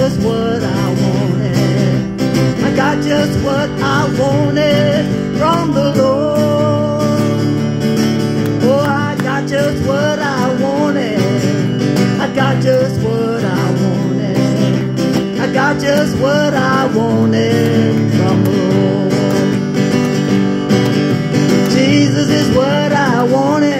just what I wanted. I got just what I wanted from the Lord. Oh, I got just what I wanted. I got just what I wanted. I got just what I wanted from the Lord. Jesus is what I wanted.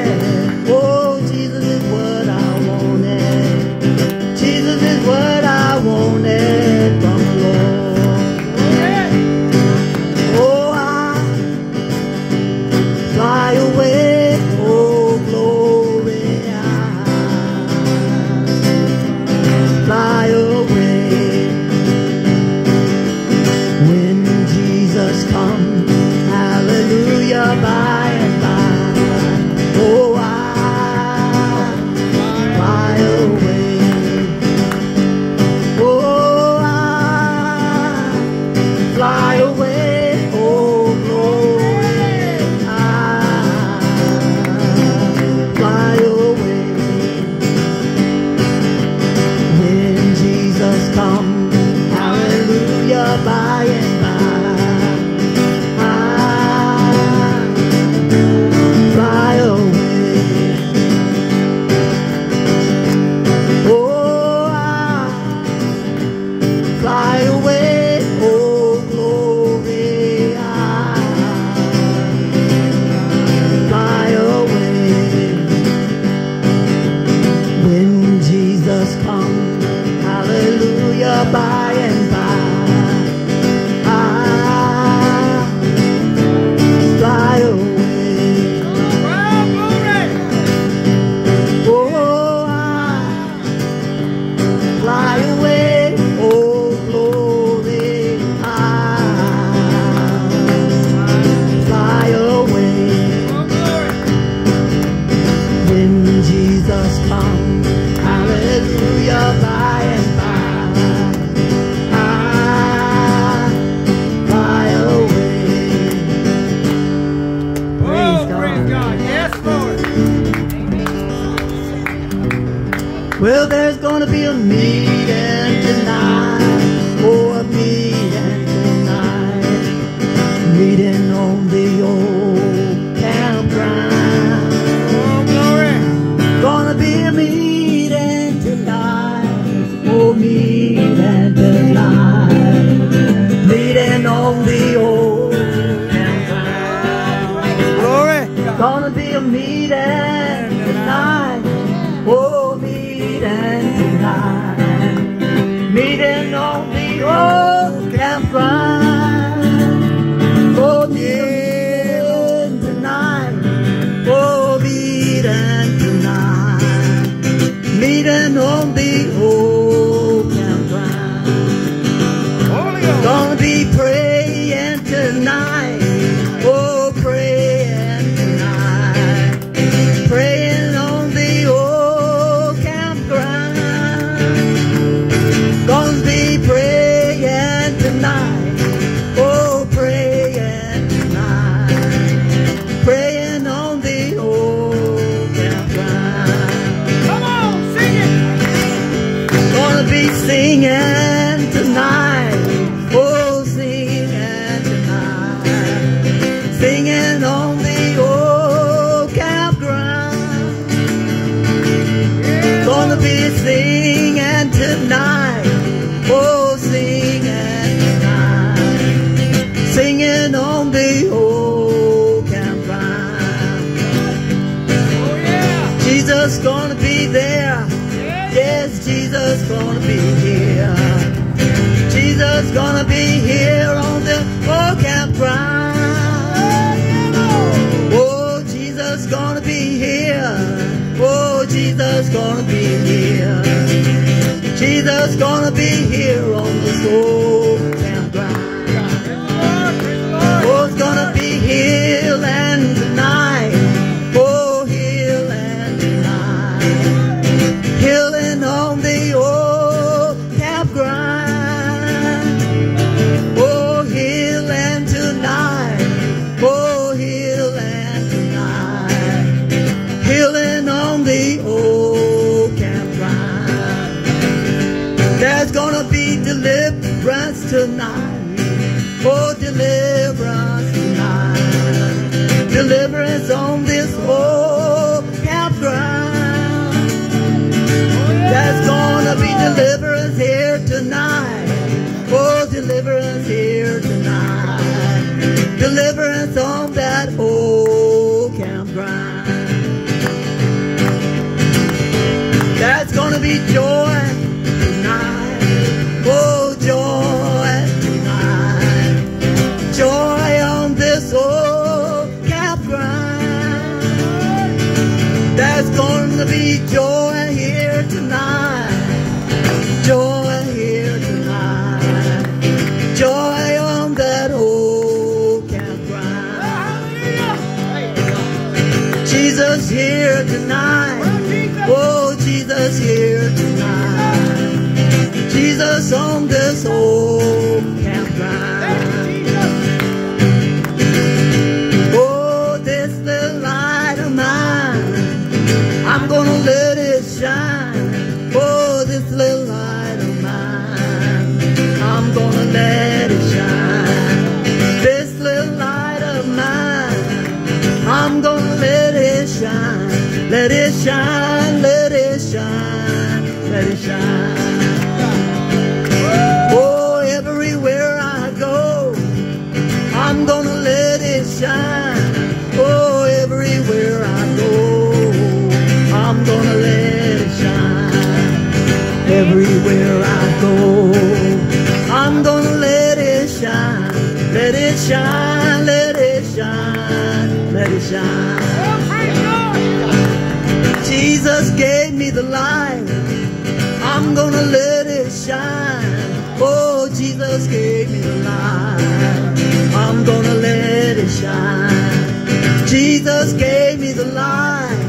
shine. Oh, Jesus gave me the light. I'm gonna let it shine. Jesus gave me the light.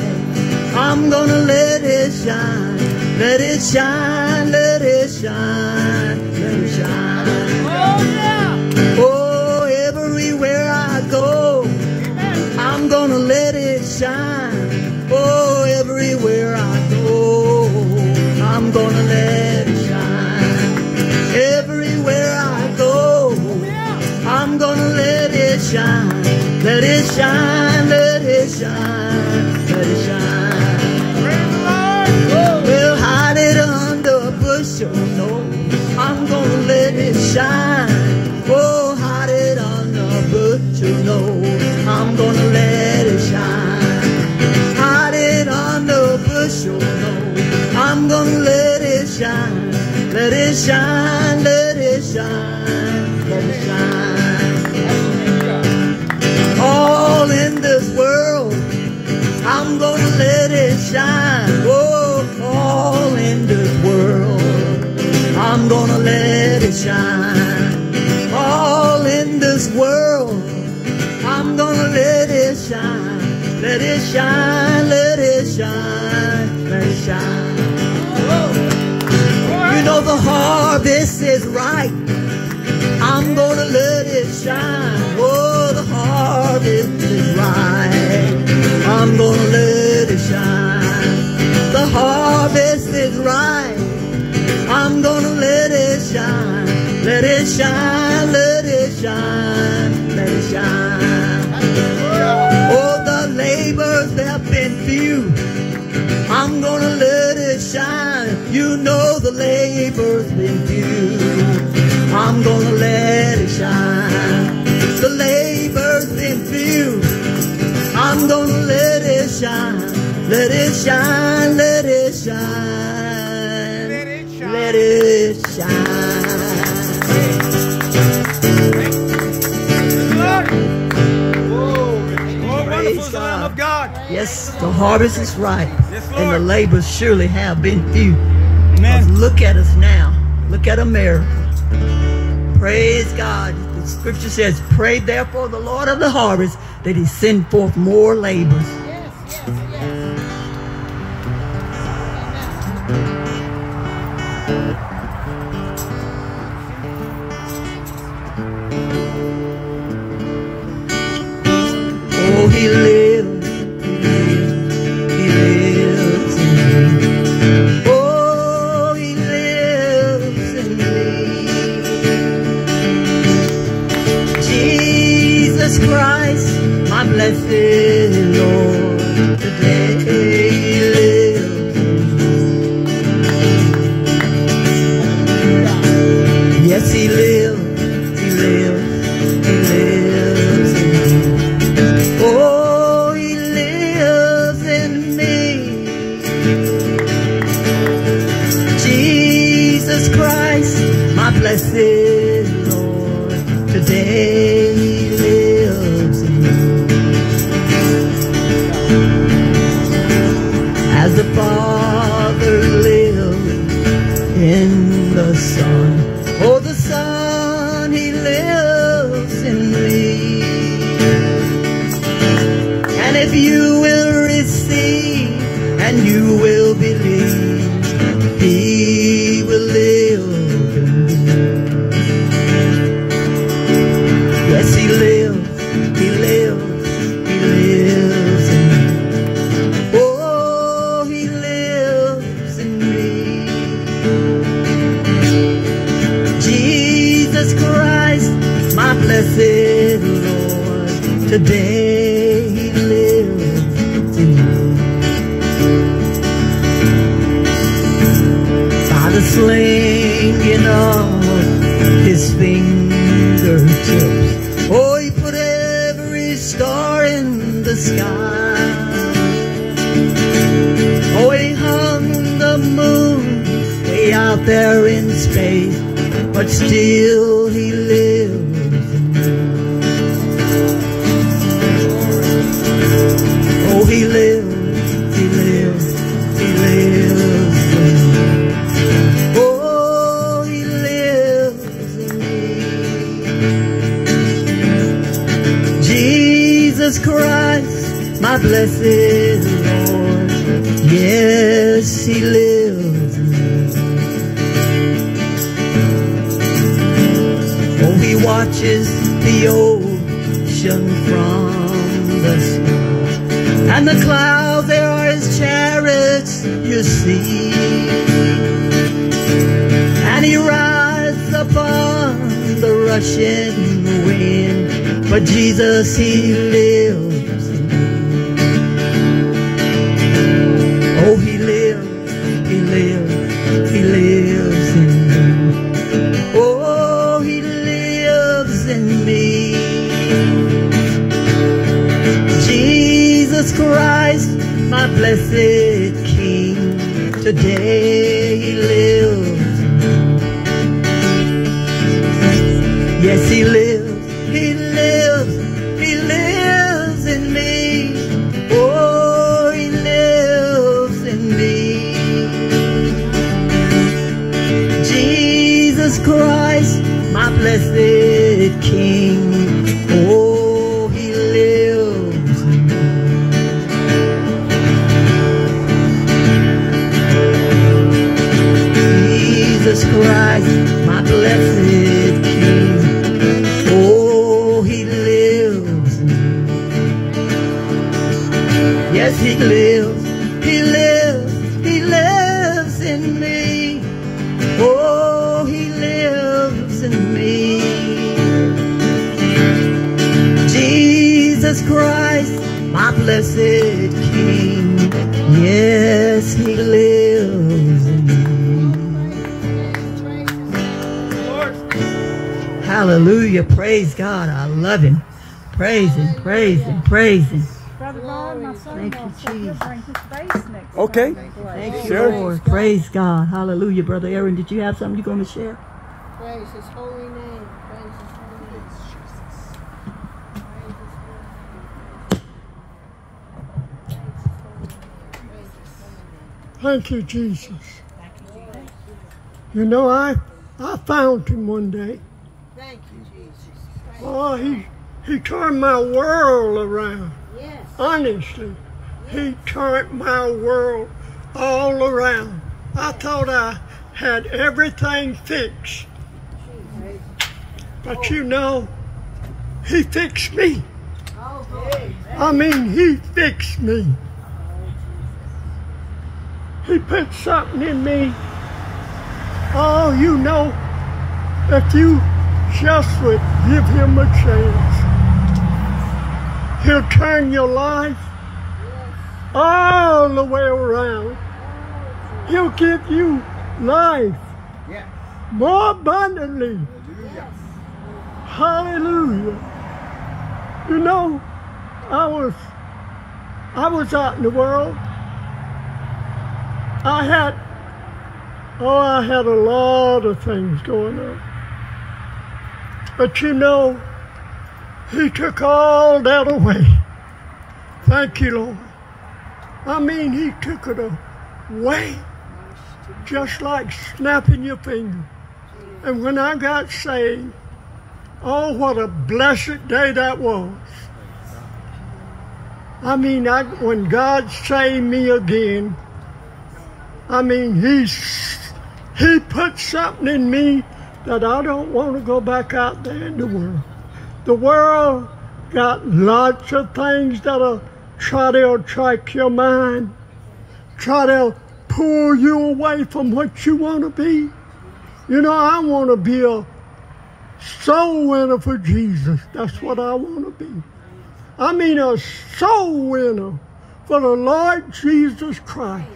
I'm gonna let it shine. Let it shine, let it shine. Shine. Let it shine, let it shine, let it shine. We'll hide it under a bushel, oh no. I'm gonna let it shine. Oh, hide it under a bushel, oh no. I'm gonna let it shine. Hide it under a bushel, oh no. I'm gonna let it shine. Let it shine, let it shine, shine. Oh, all in this world, I'm gonna let it shine. All in this world, I'm gonna let it shine. Let it shine, let it shine, let it shine. You know the harvest is ripe. I'm gonna let it shine. Oh, the harvest is ripe. I'm gonna let it shine. Harvest is ripe. I'm gonna let it shine. Let it shine, let it shine, let it shine. Oh, the labors have been few. I'm gonna let it shine. You know the labor's been few. I'm gonna let it shine. The labor's been few. I'm gonna let it shine. Let it shine, let it shine. Let it shine. Let it shine. Lord. Oh, wonderful Praise is the Lamb God. of God. Yes, the harvest is ripe, Yes, and the labors surely have been few. Amen. Look at us now. Look at a mirror. Praise God. The scripture says, Pray therefore the Lord of the harvest that he send forth more labors. Oh, Praise God. I love Him. Praise Him, praise Him, praise Him. Brother Ron, my son Thank you, Jesus. bring his bass next Okay. Thank you, Sure. Lord. Praise God. Hallelujah. Brother Aaron, did you have something you're going to share? Praise his holy name. Praise his holy name. Praise his holy name. Praise his holy name. Thank you, Jesus. You know, I I found him one day. Thank you, Jesus. Praise Oh, he he turned my world around. Yes. Honestly, he turned my world all around. I thought I had everything fixed, but you know, he fixed me. Oh. I mean, he fixed me. He put something in me. Oh, you know, if you just would give him a chance, he'll turn your life all the way around. He'll give you life more abundantly. Hallelujah. You know, I was I was out in the world. I had oh I had a lot of things going on. But you know, he took all that away. Thank you, Lord. I mean he took it away. Just like snapping your finger. And when I got saved, oh what a blessed day that was. I mean, I, when God saved me again, I mean, He's He put something in me that I don't want to go back out there in the world. The world got lots of things that'll try to attract your mind, try to pull you away from what you want to be. You know, I want to be a soul winner for Jesus. That's what I want to be. I mean, a soul winner for the Lord Jesus Christ.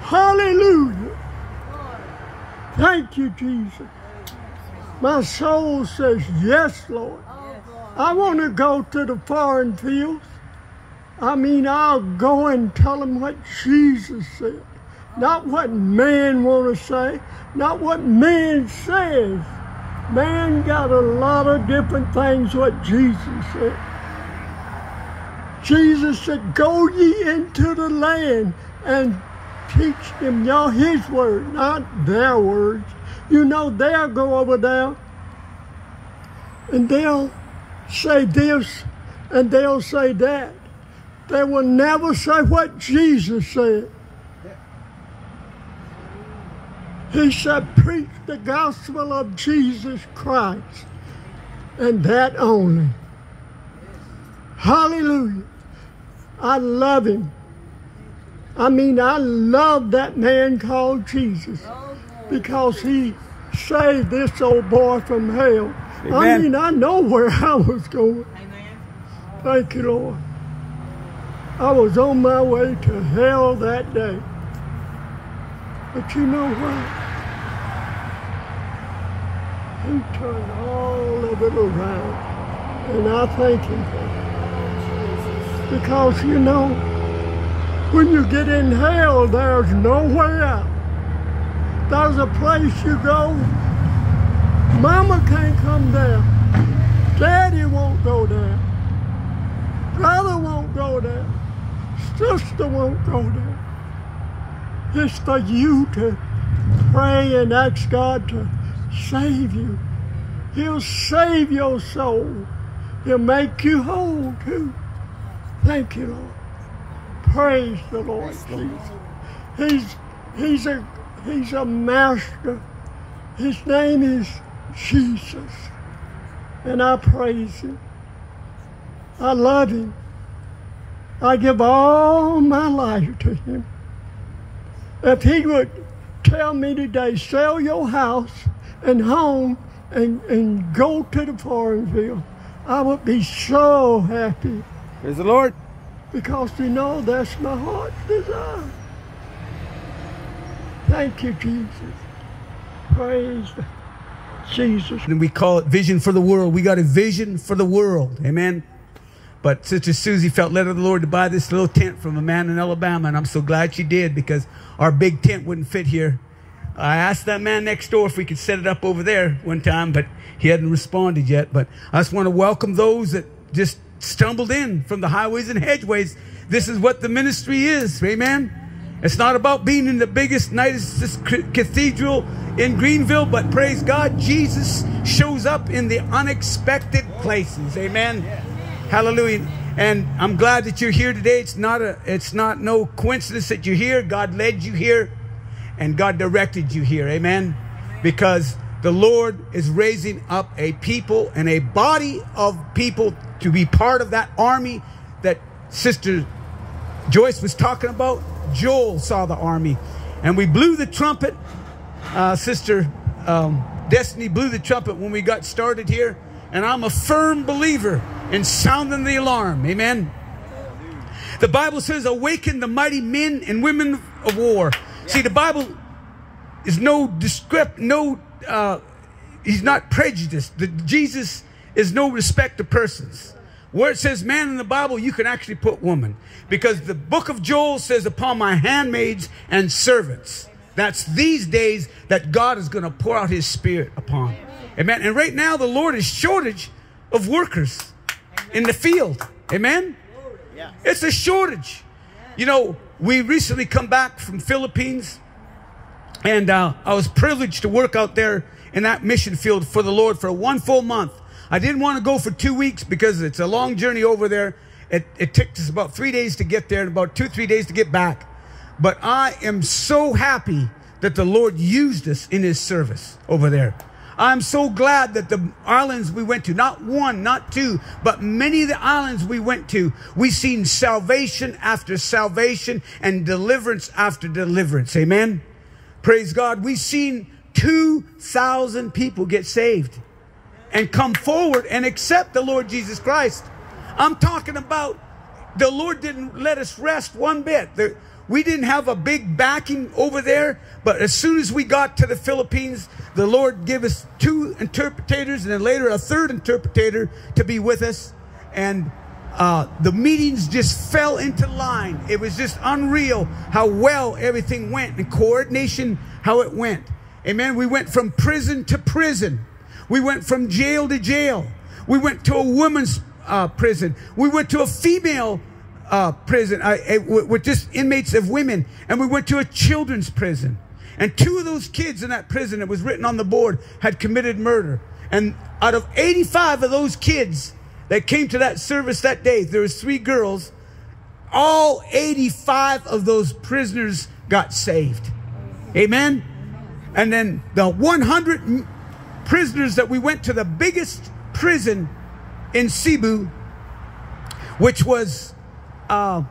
Hallelujah. Thank you, Jesus. My soul says, Yes, Lord. Oh, I want to go to the foreign fields. I mean, I'll go and tell them what Jesus said. Not what man want to say, not what man says. Man got a lot of different things what Jesus said. Jesus said, Go ye into the land and teach them y'all his word, not their words. You know, they'll go over there and they'll say this and they'll say that. They will never say what Jesus said. He said, Preach the gospel of Jesus Christ and that only. Hallelujah. I love him. I mean, I love that man called Jesus oh, because he saved this old boy from hell. I Amen. mean, I know where I was going. Amen. Thank you, Lord. I was on my way to hell that day. But you know what? He turned all of it around. And I thank him for it. Because, you know, when you get in hell, there's no way out. There's a place you go. Mama can't come there. Daddy won't go there. Brother won't go there. Sister won't go there. It's for you to pray and ask God to save you. He'll save your soul. He'll make you whole too. Thank you, Lord. Praise the Lord Jesus. He's he's a he's a master. His name is Jesus. And I praise him. I love him. I give all my life to him. If he would tell me today, sell your house and home and, and go to the foreign field, I would be so happy Praise the Lord. because you know that's my heart's desire. Thank you, Jesus. Praise Jesus. and we call it vision for the world. We got a vision for the world. Amen. But Sister Susie felt led of the Lord to buy this little tent from a man in Alabama, and I'm so glad she did because our big tent wouldn't fit here. I asked that man next door if we could set it up over there one time, but he hadn't responded yet. But I just want to welcome those that just stumbled in from the highways and hedgeways. This is what the ministry is. Amen. It's not about being in the biggest, nicest cathedral in Greenville, but praise God, Jesus shows up in the unexpected places. Amen. Hallelujah. And I'm glad that you're here today. It's not a it's not no coincidence that you're here. God led you here and God directed you here. Amen. Because the Lord is raising up a people and a body of people to be part of that army that Sister Joyce was talking about. Joel saw the army, and we blew the trumpet. Uh, Sister um, Destiny blew the trumpet when we got started here, and I'm a firm believer in sounding the alarm. Amen. The Bible says, "Awaken the mighty men and women of war." See, the Bible is no descript, no. Uh, he's not prejudiced. The, Jesus is no respect to persons. Where it says man in the Bible, you can actually put woman. Because the book of Joel says, upon my handmaids and servants. That's these days that God is going to pour out his spirit upon. Amen. And right now, the Lord is shortage of workers in the field. Amen. It's a shortage. You know, we recently come back from Philippines and uh, I was privileged to work out there in that mission field for the Lord for one full month. I didn't want to go for two weeks because it's a long journey over there. It, it took us about three days to get there and about two, three days to get back. But I am so happy that the Lord used us in his service over there. I'm so glad that the islands we went to, not one, not two, but many of the islands we went to, we seen salvation after salvation and deliverance after deliverance. Amen. Praise God. We've seen 2,000 people get saved and come forward and accept the Lord Jesus Christ. I'm talking about the Lord didn't let us rest one bit. We didn't have a big backing over there, but as soon as we got to the Philippines, the Lord gave us two interpreters and then later a third interpreter to be with us. And uh, the meetings just fell into line. It was just unreal how well everything went and coordination, how it went. Amen. We went from prison to prison. We went from jail to jail. We went to a woman's uh, prison. We went to a female uh, prison uh, uh, with just inmates of women. And we went to a children's prison. And two of those kids in that prison, it was written on the board, had committed murder. And out of 85 of those kids that came to that service that day, there was three girls. All 85 of those prisoners got saved. Amen. And then the 100 m- prisoners that we went to the biggest prison in Cebu, which was uh,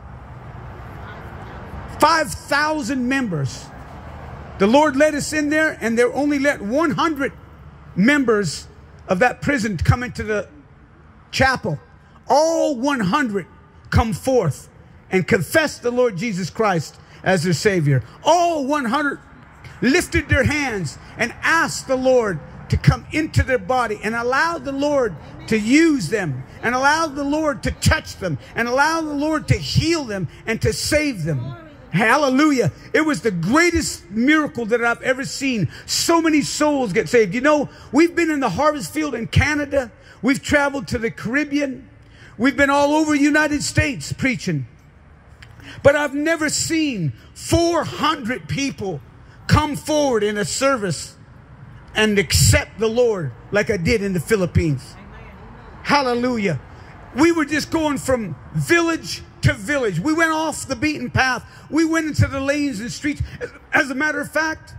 5,000 members. The Lord led us in there, and they only let 100 members of that prison come into the chapel, all 100 come forth and confess the Lord Jesus Christ as their Savior. All 100 lifted their hands and asked the Lord to come into their body and allow the Lord to use them and allow the Lord to touch them and allow the Lord to heal them and to save them. Hallelujah. It was the greatest miracle that I've ever seen. So many souls get saved. You know, we've been in the harvest field in Canada. We've traveled to the Caribbean. We've been all over the United States preaching. But I've never seen 400 people come forward in a service and accept the Lord like I did in the Philippines. Hallelujah. We were just going from village to village. We went off the beaten path. We went into the lanes and streets. As a matter of fact,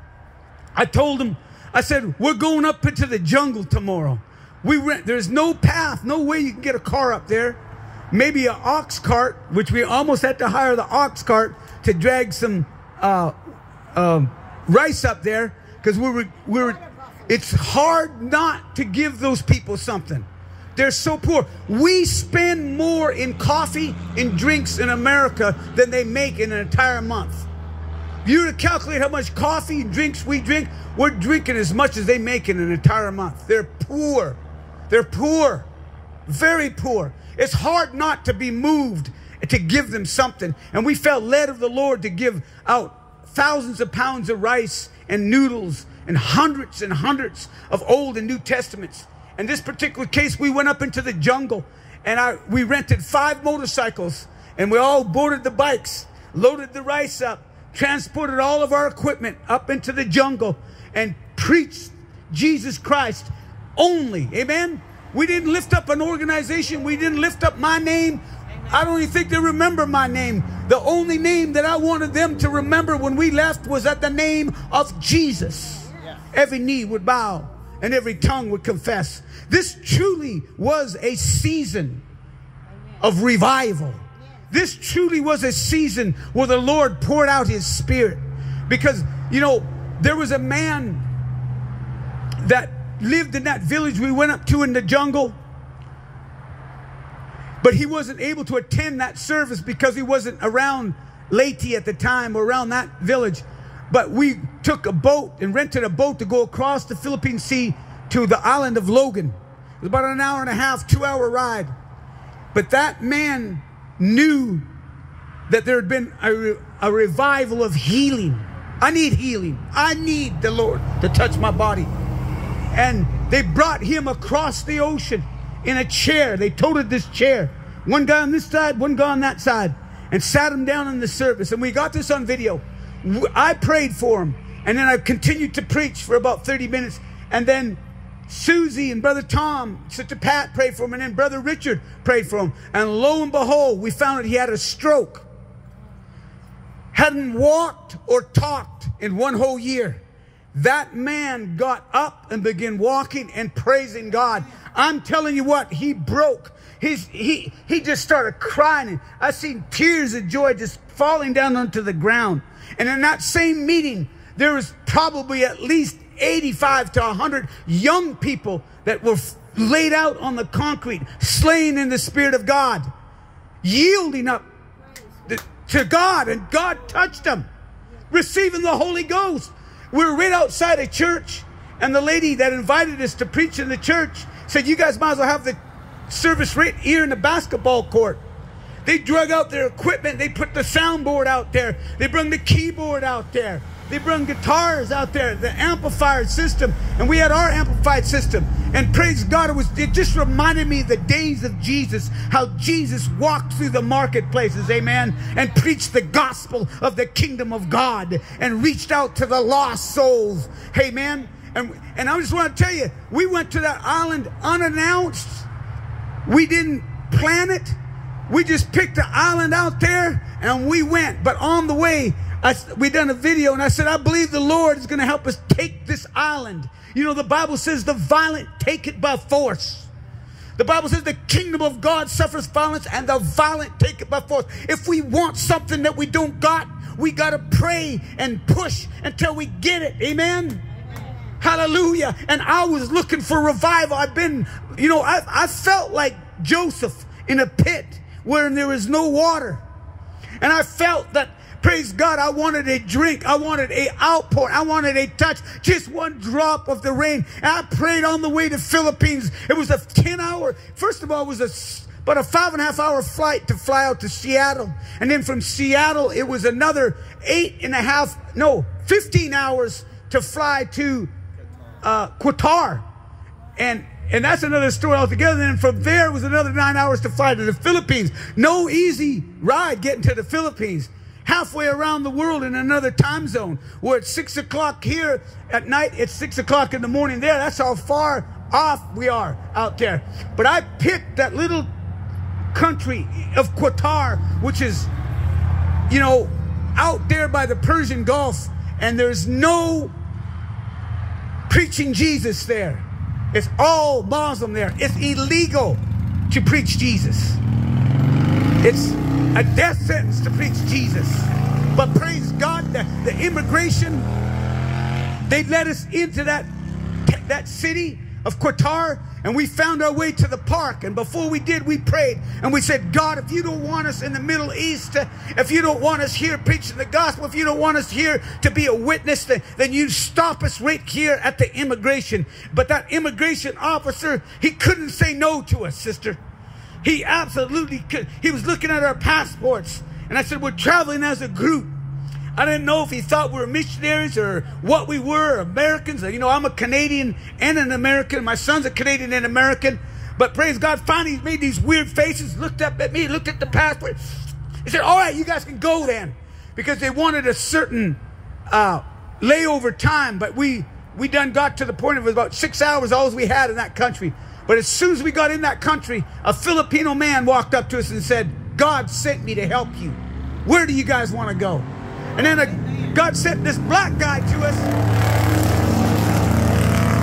I told them, I said, we're going up into the jungle tomorrow. We went, there's no path, no way you can get a car up there. Maybe an ox cart, which we almost had to hire the ox cart to drag some uh, um, rice up there because we were, we were, it's hard not to give those people something. They're so poor. We spend more in coffee and drinks in America than they make in an entire month. If you were to calculate how much coffee and drinks we drink, we're drinking as much as they make in an entire month. They're poor. They're poor. Very poor. It's hard not to be moved to give them something. And we felt led of the Lord to give out thousands of pounds of rice and noodles and hundreds and hundreds of Old and New Testaments. In this particular case, we went up into the jungle and I, we rented five motorcycles and we all boarded the bikes, loaded the rice up, transported all of our equipment up into the jungle and preached Jesus Christ only. Amen. We didn't lift up an organization. We didn't lift up my name. I don't even think they remember my name. The only name that I wanted them to remember when we left was at the name of Jesus. Every knee would bow and every tongue would confess. This truly was a season of revival. This truly was a season where the Lord poured out his spirit. Because, you know, there was a man that lived in that village we went up to in the jungle. But he wasn't able to attend that service because he wasn't around Leyte at the time or around that village. But we took a boat and rented a boat to go across the Philippine Sea to the island of Logan. It was about an hour and a half, two hour ride. But that man knew that there had been a, a revival of healing. I need healing. I need the Lord to touch my body. And they brought him across the ocean in a chair. They toted this chair. One guy on this side, one guy on that side, and sat him down in the service. And we got this on video. I prayed for him. And then I continued to preach for about 30 minutes. And then Susie and Brother Tom, Sister Pat prayed for him. And then Brother Richard prayed for him. And lo and behold, we found that he had a stroke. Hadn't walked or talked in one whole year. That man got up and began walking and praising God. I'm telling you what, he broke. His, he, he just started crying. I seen tears of joy just falling down onto the ground. And in that same meeting, there was probably at least 85 to 100 young people that were laid out on the concrete, slain in the Spirit of God, yielding up to God, and God touched them, receiving the Holy Ghost. We were right outside a church, and the lady that invited us to preach in the church said, You guys might as well have the service right here in the basketball court. They drug out their equipment. They put the soundboard out there. They bring the keyboard out there. They bring guitars out there, the amplifier system, and we had our amplified system. And praise God, it was it just reminded me of the days of Jesus, how Jesus walked through the marketplaces, amen, and preached the gospel of the kingdom of God and reached out to the lost souls. Amen. And and I just want to tell you, we went to that island unannounced. We didn't plan it. We just picked the island out there and we went. But on the way, I, we done a video and I said, I believe the Lord is going to help us take this island. You know, the Bible says the violent take it by force. The Bible says the kingdom of God suffers violence and the violent take it by force. If we want something that we don't got, we got to pray and push until we get it. Amen. Hallelujah. And I was looking for revival. I've been, you know, I, I felt like Joseph in a pit where there was no water. And I felt that, praise God, I wanted a drink. I wanted a outpour. I wanted a touch. Just one drop of the rain. And I prayed on the way to Philippines. It was a 10 hour, first of all, it was a, about a five and a half hour flight to fly out to Seattle. And then from Seattle, it was another eight and a half, no, 15 hours to fly to uh, Qatar. And and that's another story altogether. Then from there it was another nine hours to fly to the Philippines. No easy ride getting to the Philippines. Halfway around the world in another time zone. Where it's six o'clock here at night, it's six o'clock in the morning there. That's how far off we are out there. But I picked that little country of Qatar, which is you know, out there by the Persian Gulf, and there's no preaching Jesus there. It's all Muslim there. It's illegal to preach Jesus. It's a death sentence to preach Jesus. But praise God, the, the immigration, they let us into that, that city of Qatar and we found our way to the park. And before we did, we prayed and we said, God, if you don't want us in the Middle East, if you don't want us here preaching the gospel, if you don't want us here to be a witness, then you stop us right here at the immigration. But that immigration officer, he couldn't say no to us, sister. He absolutely could. He was looking at our passports. And I said, We're traveling as a group. I didn't know if he thought we were missionaries or what we were, Americans. You know, I'm a Canadian and an American. My son's a Canadian and American. But praise God, finally he made these weird faces, looked up at me, looked at the passport. He said, All right, you guys can go then. Because they wanted a certain uh, layover time, but we we done got to the point of about six hours, all we had in that country. But as soon as we got in that country, a Filipino man walked up to us and said, God sent me to help you. Where do you guys want to go? And then a, God sent this black guy to us.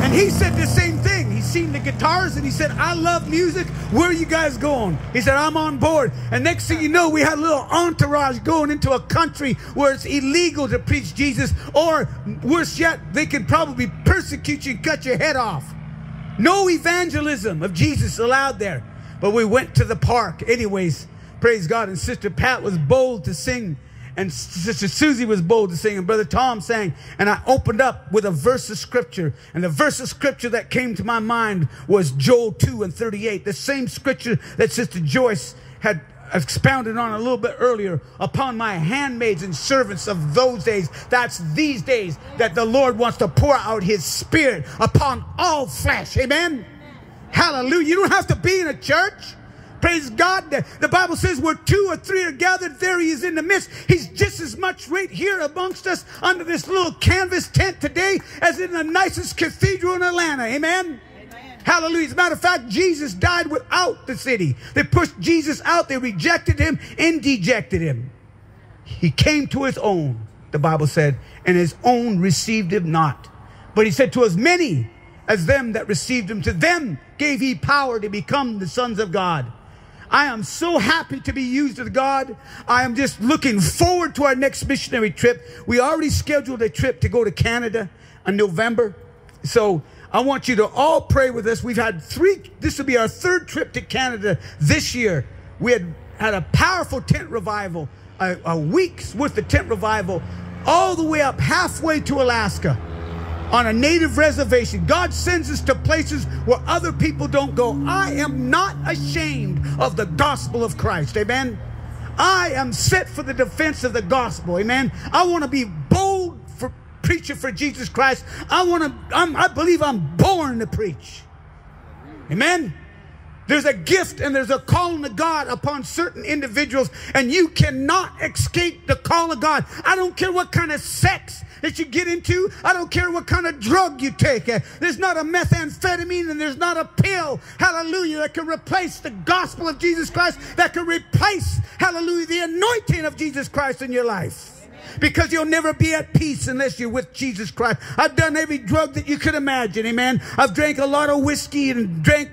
And he said the same thing. He seen the guitars and he said, I love music. Where are you guys going? He said, I'm on board. And next thing you know, we had a little entourage going into a country where it's illegal to preach Jesus, or worse yet, they can probably persecute you and cut your head off. No evangelism of Jesus allowed there. But we went to the park. Anyways, praise God. And Sister Pat was bold to sing. And Sister Susie was bold to sing. And Brother Tom sang. And I opened up with a verse of scripture. And the verse of scripture that came to my mind was Joel 2 and 38. The same scripture that Sister Joyce had expounded on a little bit earlier upon my handmaids and servants of those days. That's these days that the Lord wants to pour out his spirit upon all flesh. Amen. Hallelujah. You don't have to be in a church. Praise God. The, the Bible says where two or three are gathered, there he is in the midst. He's just as much right here amongst us under this little canvas tent today as in the nicest cathedral in Atlanta. Amen. Hallelujah. As a matter of fact, Jesus died without the city. They pushed Jesus out. They rejected him and dejected him. He came to his own, the Bible said, and his own received him not. But he said to as many as them that received him, to them gave he power to become the sons of God. I am so happy to be used of God. I am just looking forward to our next missionary trip. We already scheduled a trip to go to Canada in November. So I want you to all pray with us. We've had three, this will be our third trip to Canada this year. We had had a powerful tent revival, a, a week's worth of tent revival, all the way up halfway to Alaska on a native reservation. God sends us to places where other people don't go. I am not ashamed of the gospel of Christ. Amen. I am set for the defense of the gospel. Amen. I want to be bold for preaching for Jesus Christ. I want to, I'm, I believe I'm born to preach. Amen. There's a gift and there's a calling of God upon certain individuals, and you cannot escape the call of God. I don't care what kind of sex that you get into. I don't care what kind of drug you take. Uh, There's not a methamphetamine and there's not a pill, hallelujah, that can replace the gospel of Jesus Christ, that can replace, hallelujah, the anointing of Jesus Christ in your life. Because you'll never be at peace unless you're with Jesus Christ. I've done every drug that you could imagine, amen. I've drank a lot of whiskey and drank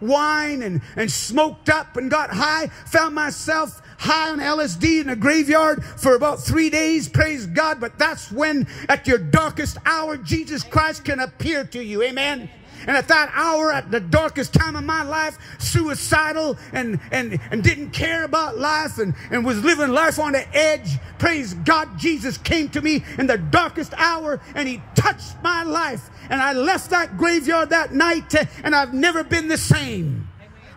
wine and, and smoked up and got high. Found myself high on LSD in a graveyard for about three days. Praise God. But that's when, at your darkest hour, Jesus Christ can appear to you. Amen. And at that hour, at the darkest time of my life, suicidal and, and, and didn't care about life and, and was living life on the edge, praise God, Jesus came to me in the darkest hour and he touched my life. And I left that graveyard that night and I've never been the same.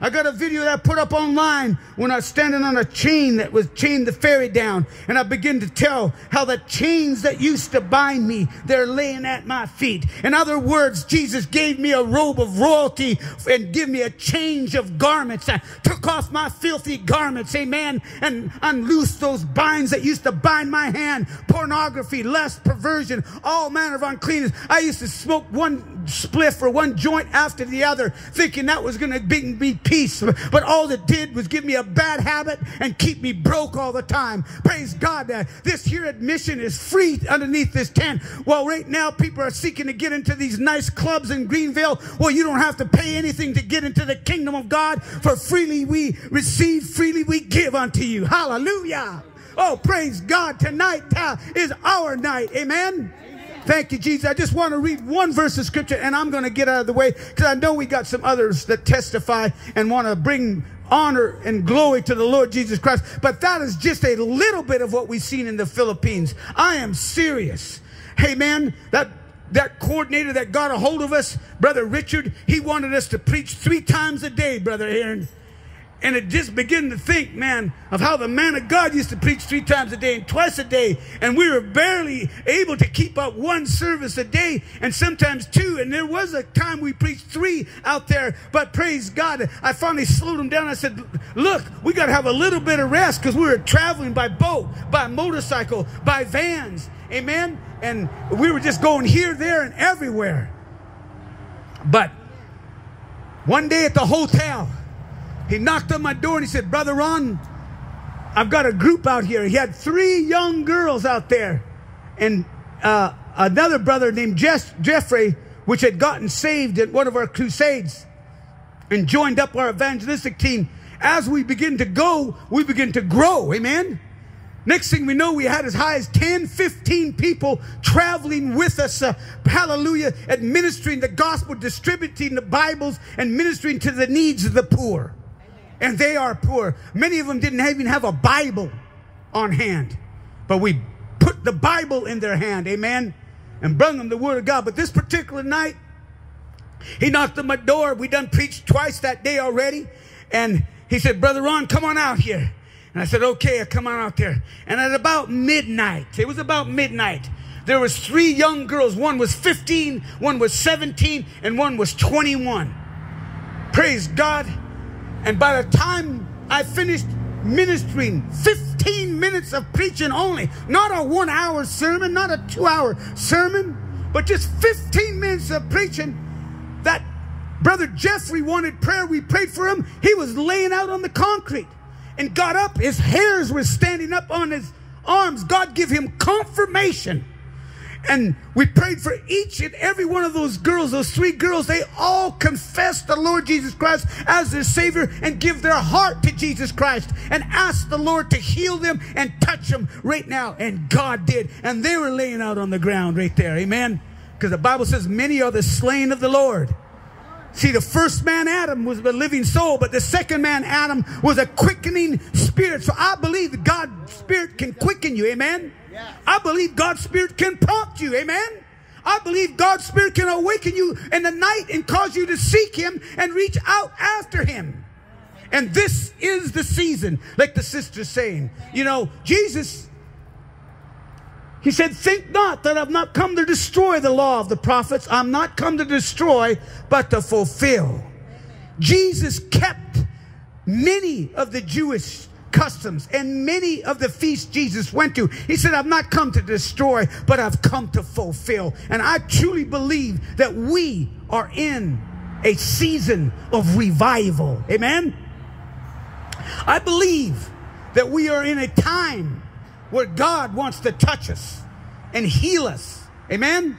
I got a video that I put up online when I was standing on a chain that was chained the ferry down. And I begin to tell how the chains that used to bind me, they're laying at my feet. In other words, Jesus gave me a robe of royalty and give me a change of garments. I took off my filthy garments, amen, and unloosed those binds that used to bind my hand. Pornography, lust, perversion, all manner of uncleanness. I used to smoke one spliff or one joint after the other, thinking that was going to bring me peace. But all it did was give me a bad habit and keep me broke all the time. Praise God that this here admission is free underneath this tent. Well, right now people are seeking to get into these nice clubs in Greenville. Well, you don't have to pay anything to get into the kingdom of God, for freely we receive, freely we give unto you. Hallelujah. Oh, praise God. Tonight uh, is our night. Amen. Thank you, Jesus. I just want to read one verse of scripture and I'm going to get out of the way because I know we got some others that testify and want to bring honor and glory to the Lord Jesus Christ. But that is just a little bit of what we've seen in the Philippines. I am serious. Hey, man, that that coordinator that got a hold of us, Brother Richard, he wanted us to preach three times a day, Brother Aaron. And it just began to think, man, of how the man of God used to preach three times a day and twice a day. And we were barely able to keep up one service a day and sometimes two. And there was a time we preached three out there. But praise God, I finally slowed him down. I said, look, we got to have a little bit of rest because we were traveling by boat, by motorcycle, by vans. Amen. And we were just going here, there, and everywhere. But one day at the hotel, he knocked on my door and he said, Brother Ron, I've got a group out here. He had three young girls out there. And uh, another brother named Jess, Jeffrey, which had gotten saved at one of our crusades and joined up our evangelistic team. As we begin to go, we begin to grow. Amen. Next thing we know, we had as high as 10, 15 people traveling with us. Uh, hallelujah. Administering the gospel, distributing the Bibles, and ministering to the needs of the poor. And they are poor. Many of them didn't even have a Bible on hand. But we put the Bible in their hand. Amen. And brought them the Word of God. But this particular night, he knocked on my door. We done preached twice that day already. And he said, Brother Ron, come on out here. And I said, okay, come on out there. And at about midnight, it was about midnight, there was three young girls. One was 15, one was 17, and one was 21. Praise God. And by the time I finished ministering, 15 minutes of preaching only, not a one hour sermon, not a two hour sermon, but just 15 minutes of preaching, that brother Jeffrey wanted prayer. We prayed for him. He was laying out on the concrete and got up. His hairs were standing up on his arms. God give him confirmation. And we prayed for each and every one of those girls, those three girls. They all confessed the Lord Jesus Christ as their Savior and give their heart to Jesus Christ and ask the Lord to heal them and touch them right now. And God did. And they were laying out on the ground right there. Amen. Because the Bible says, many are the slain of the Lord. See, the first man, Adam, was a living soul, but the second man, Adam, was a quickening spirit. So I believe God's spirit can quicken you. Amen. I believe God's spirit can prompt you. Amen. I believe God's spirit can awaken you in the night and cause you to seek him and reach out after him. And this is the season, like the sister's saying. You know, Jesus, he said, Think not that I've not come to destroy the law of the prophets. I'm not come to destroy, but to fulfill. Jesus kept many of the Jewish customs and many of the feasts Jesus went to. He said, I've not come to destroy, but I've come to fulfill. And I truly believe that we are in a season of revival. Amen. I believe that we are in a time where God wants to touch us and heal us. Amen.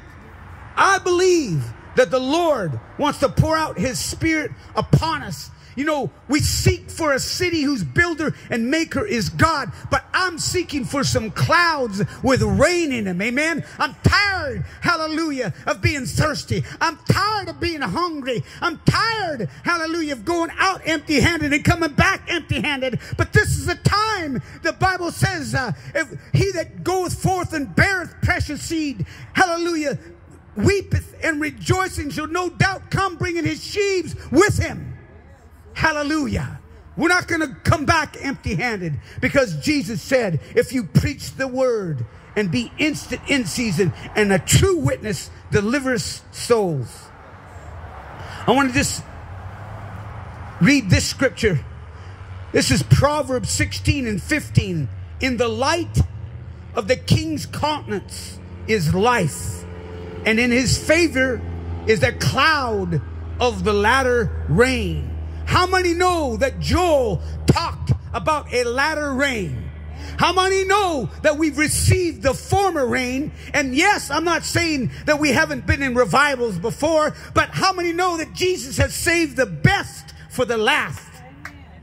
I believe that the Lord wants to pour out his spirit upon us You know, we seek for a city whose builder and maker is God, but I'm seeking for some clouds with rain in them. Amen. I'm tired, hallelujah, of being thirsty. I'm tired of being hungry. I'm tired, hallelujah, of going out empty handed and coming back empty handed. But this is the time the Bible says, uh, if he that goeth forth and beareth precious seed, hallelujah, weepeth and rejoicing shall no doubt come bringing his sheaves with him. Hallelujah. We're not going to come back empty handed because Jesus said, if you preach the word and be instant in season and a true witness delivers souls. I want to just read this scripture. This is Proverbs 16 and 15. In the light of the king's countenance is life, and in his favor is the cloud of the latter rain. How many know that Joel talked about a latter rain? How many know that we've received the former rain? And yes, I'm not saying that we haven't been in revivals before, but how many know that Jesus has saved the best for the last?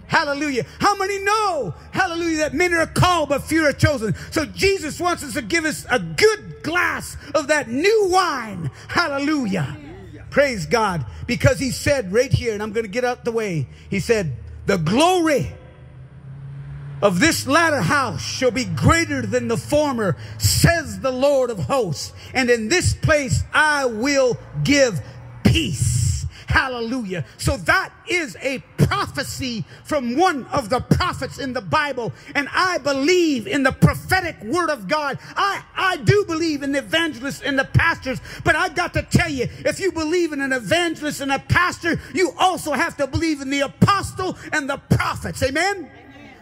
Hallelujah. How many know, hallelujah, that many are called but few are chosen? So Jesus wants us to give us a good glass of that new wine. Hallelujah. Praise God. Because he said right here, and I'm going to get out the way, he said, the glory of this latter house shall be greater than the former, says the Lord of hosts. And in this place I will give peace. Hallelujah. So that is a prophecy from one of the prophets in the Bible. And I believe in the prophetic word of God. I, I do believe in the evangelists and the pastors, but I got to tell you, if you believe in an evangelist and a pastor, you also have to believe in the apostle and the prophets. Amen?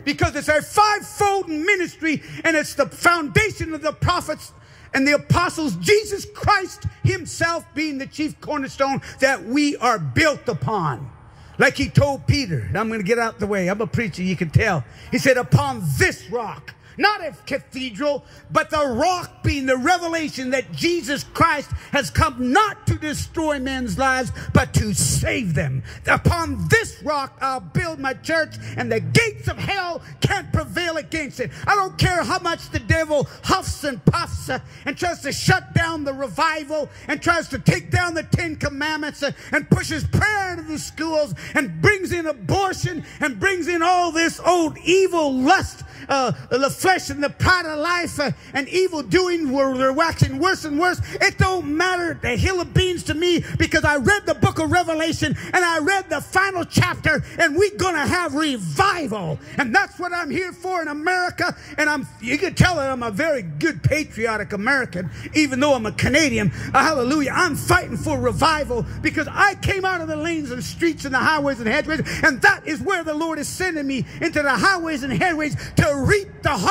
Because it's a fivefold ministry and it's the foundation of the prophets and the apostles, Jesus Christ himself being the chief cornerstone that we are built upon. Like he told Peter, I'm going to get out the way. I'm a preacher, you can tell. He said, upon this rock, not a cathedral, but the rock being the revelation that Jesus Christ has come not to destroy men's lives, but to save them. Upon this rock I'll build my church, and the gates of hell can't prevail against it. I don't care how much the devil huffs and puffs uh, and tries to shut down the revival and tries to take down the Ten Commandments uh, and pushes prayer into the schools and brings in abortion and brings in all this old evil lust uh, the flesh and the pride of life uh, and evil doing were waxing worse and worse. It don't matter the hill of beans to me because I read the book of Revelation and I read the final chapter and we're gonna have revival. And that's what I'm here for in America. And I'm you can tell that I'm a very good patriotic American, even though I'm a Canadian. Uh, hallelujah. I'm fighting for revival because I came out of the lanes and streets and the highways and hedgeways, and that is where the Lord is sending me into the highways and hedgeways to reap the harvest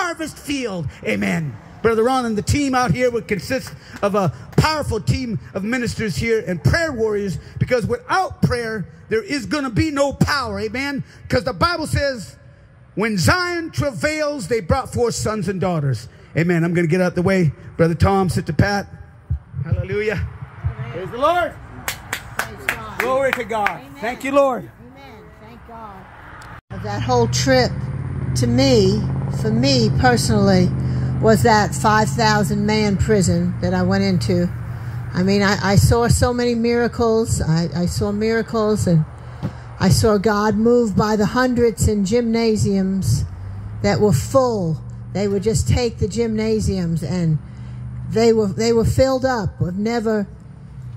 field. Amen. Brother Ron and the team out here would consist of a powerful team of ministers here and prayer warriors because without prayer, there is going to be no power. Amen. Because the Bible says, when Zion travails, they brought forth sons and daughters. Amen. I'm going to get out the way. Brother Tom, Sister Pat. Hallelujah. Praise the Lord. Praise God. Glory to God. Amen. Thank you, Lord. Amen. Thank God. That whole trip to me, for me personally, was that 5,000 man prison that I went into. I mean, I, I saw so many miracles. I, I saw miracles and I saw God move by the hundreds in gymnasiums that were full. They would just take the gymnasiums and they were they were filled up. I've never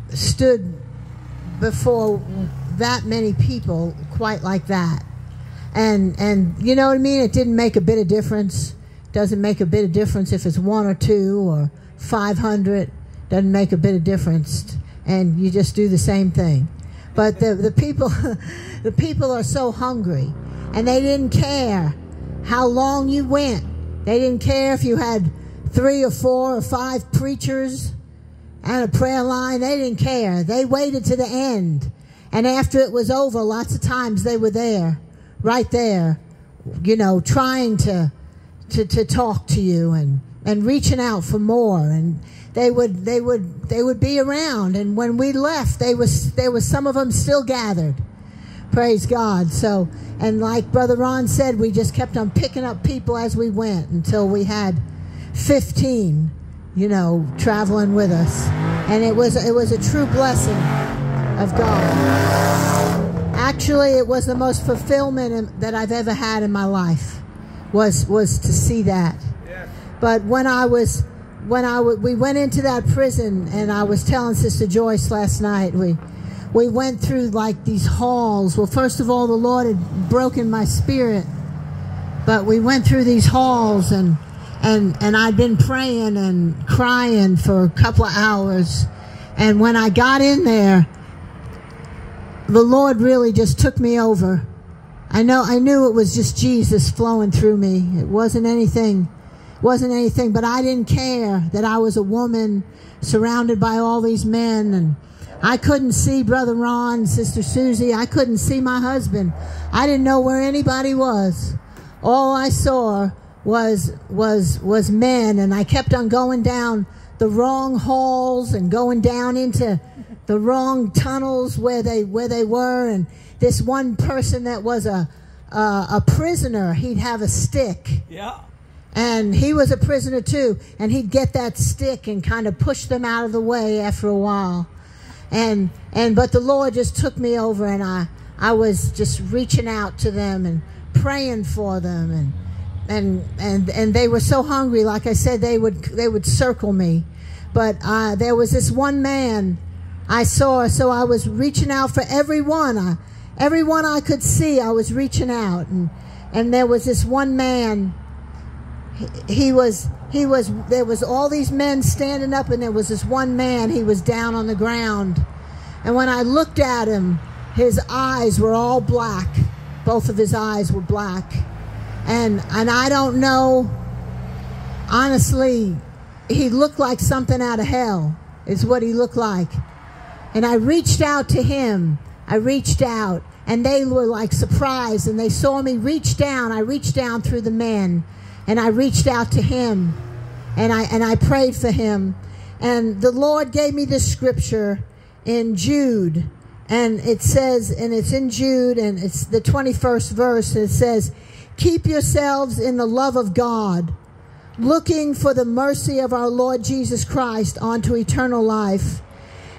stood before that many people quite like that. And and you know what I mean? It didn't make a bit of difference. Doesn't make a bit of difference if it's one or two or five hundred. Doesn't make a bit of difference. And you just do the same thing. But the the people the people are so hungry and they didn't care how long you went. They didn't care if you had three or four or five preachers and a prayer line. They didn't care. They waited to the end. And after it was over, lots of times they were there, right there, you know, trying to, to, to talk to you and, and reaching out for more. And they would, they would, they would be around. And when we left, they was, there was some of them still gathered. Praise God. So, and like Brother Ron said, we just kept on picking up people as we went until we had 15, you know, traveling with us. And it was it was a true blessing of God. Actually, it was the most fulfillment that I've ever had in my life. Was was to see that. But when I was when I w- we went into that prison, and I was telling Sister Joyce last night, we we went through like these halls. Well, first of all, the Lord had broken my spirit, but we went through these halls, and and and I'd been praying and crying for a couple of hours, and when I got in there, the Lord really just took me over. I know I knew it was just Jesus flowing through me. It wasn't anything It wasn't anything, but I didn't care that I was a woman surrounded by all these men and I couldn't see Brother Ron, Sister Susie. I couldn't see my husband. I didn't know where anybody was. All I saw was was was men and I kept on going down the wrong halls and going down into the wrong tunnels where they where they were and this one person that was a uh, a prisoner he'd have a stick. Yeah. and he was a prisoner too and he'd get that stick and kind of push them out of the way after a while. And and but the lord just took me over and i i was just reaching out to them and praying for them and and and and they were so hungry. Like i said they would they would circle me. But uh, there was this one man i saw so i was reaching out for everyone. I, everyone i could see i was reaching out. And and there was this one man. He was he was there was all these men standing up and there was this one man. He was down on the ground. And when i looked at him his eyes were all black. Both of his eyes were black. And and i don't know honestly he looked like something out of hell is what he looked like and I reached out to him. I reached out, and they were like surprised, and they saw me reach down. I reached down through the men, and I reached out to him, and I and I prayed for him, and the Lord gave me this scripture in Jude, and it says, and it's in Jude, and it's the twenty-first verse. And it says, "Keep yourselves in the love of God." Looking for the mercy of our Lord Jesus Christ unto eternal life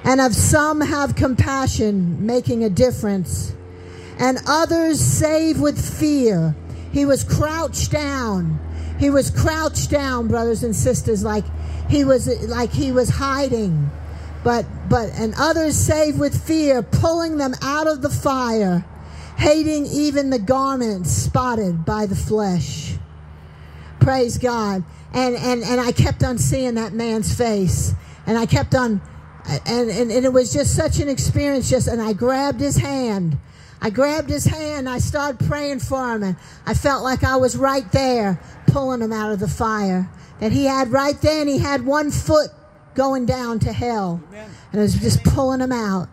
and of some have compassion, making a difference, and others save with fear. He was crouched down. He was crouched down, brothers and sisters, like he was like he was hiding. But but and others save with fear, pulling them out of the fire, hating even the garments spotted by the flesh. Praise God. And and and I kept on seeing that man's face. And I kept on and, and, and it was just such an experience just and i grabbed his hand. I grabbed his hand i started praying for him and i felt like i was right there pulling him out of the fire that he had right then he had one foot going down to hell. And i was just pulling him out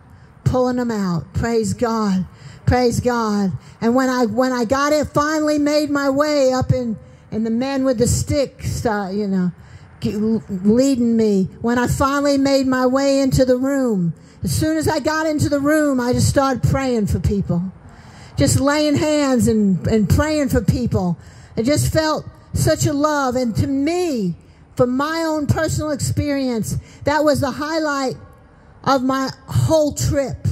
pulling him out. Praise god. Praise god. And when i when i got it finally made my way up in and the men with the sticks uh, you know leading me when I finally made my way into the room. As soon as I got into the room, I just started praying for people. Just laying hands and, and praying for people. I just felt such a love. And to me, from my own personal experience, that was the highlight of my whole trip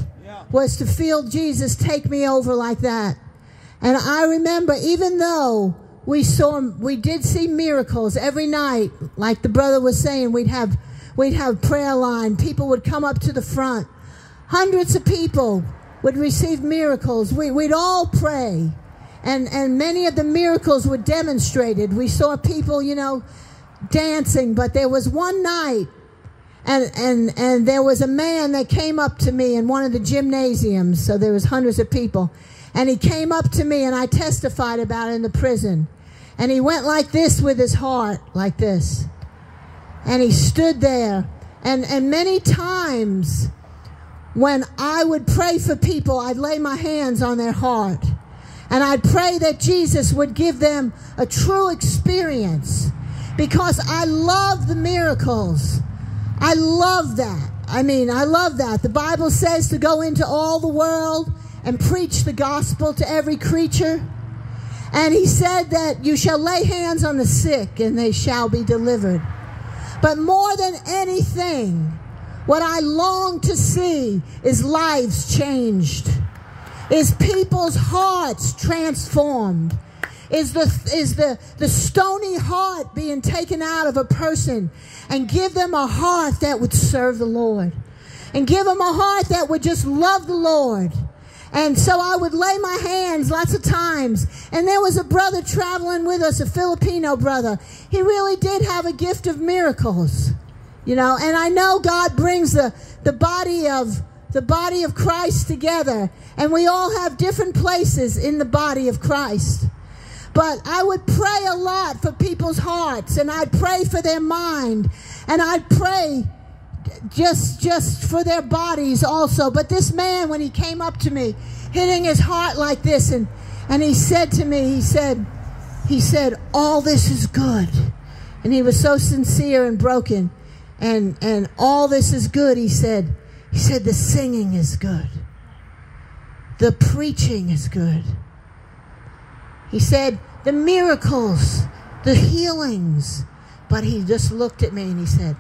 was to feel Jesus take me over like that. And I remember, even though we saw we did see miracles every night. Like the brother was saying we'd have we'd have prayer line. People would come up to the front. Hundreds of people would receive miracles. We, we'd all pray. And and many of the miracles were demonstrated. We saw people you know dancing but there was one night and and and there was a man that came up to me in one of the gymnasiums. So there was hundreds of people. And he came up to me and I testified about it in the prison. And he went like this with his heart, like this. And he stood there. And, and many times when I would pray for people, I'd lay my hands on their heart. And I'd pray that Jesus would give them a true experience because I love the miracles. I love that. I mean, I love that. The Bible says to go into all the world and preach the gospel to every creature. And he said that you shall lay hands on the sick and they shall be delivered. But more than anything, what I long to see is lives changed, is people's hearts transformed, is the is the the stony heart being taken out of a person and give them a heart that would serve the Lord and give them a heart that would just love the Lord. And so I would lay my hands lots of times. And there was a brother traveling with us, a Filipino brother. He really did have a gift of miracles. You know, and I know God brings the, the body of the body of Christ together, and we all have different places in the body of Christ. But I would pray a lot for people's hearts, and I'd pray for their mind, and I'd pray just just for their bodies also. But this man, when he came up to me, hitting his heart like this, and and he said to me, he said, he said, all this is good, and he was so sincere and broken, and and all this is good. He said, he said the singing is good, the preaching is good. He said the miracles, the healings, but he just looked at me and he said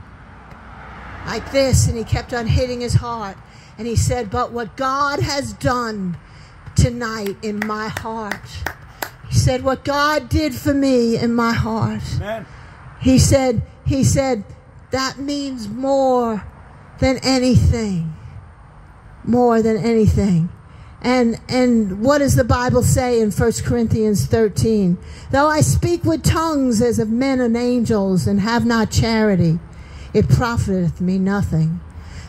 like this, and he kept on hitting his heart. And he said, But what God has done tonight in my heart, he said, What God did for me in my heart, Amen. he said, He said, that means more than anything. More than anything. And and what does the Bible say in 1 Corinthians 13? Though I speak with tongues as of men and angels and have not charity, it profiteth me nothing.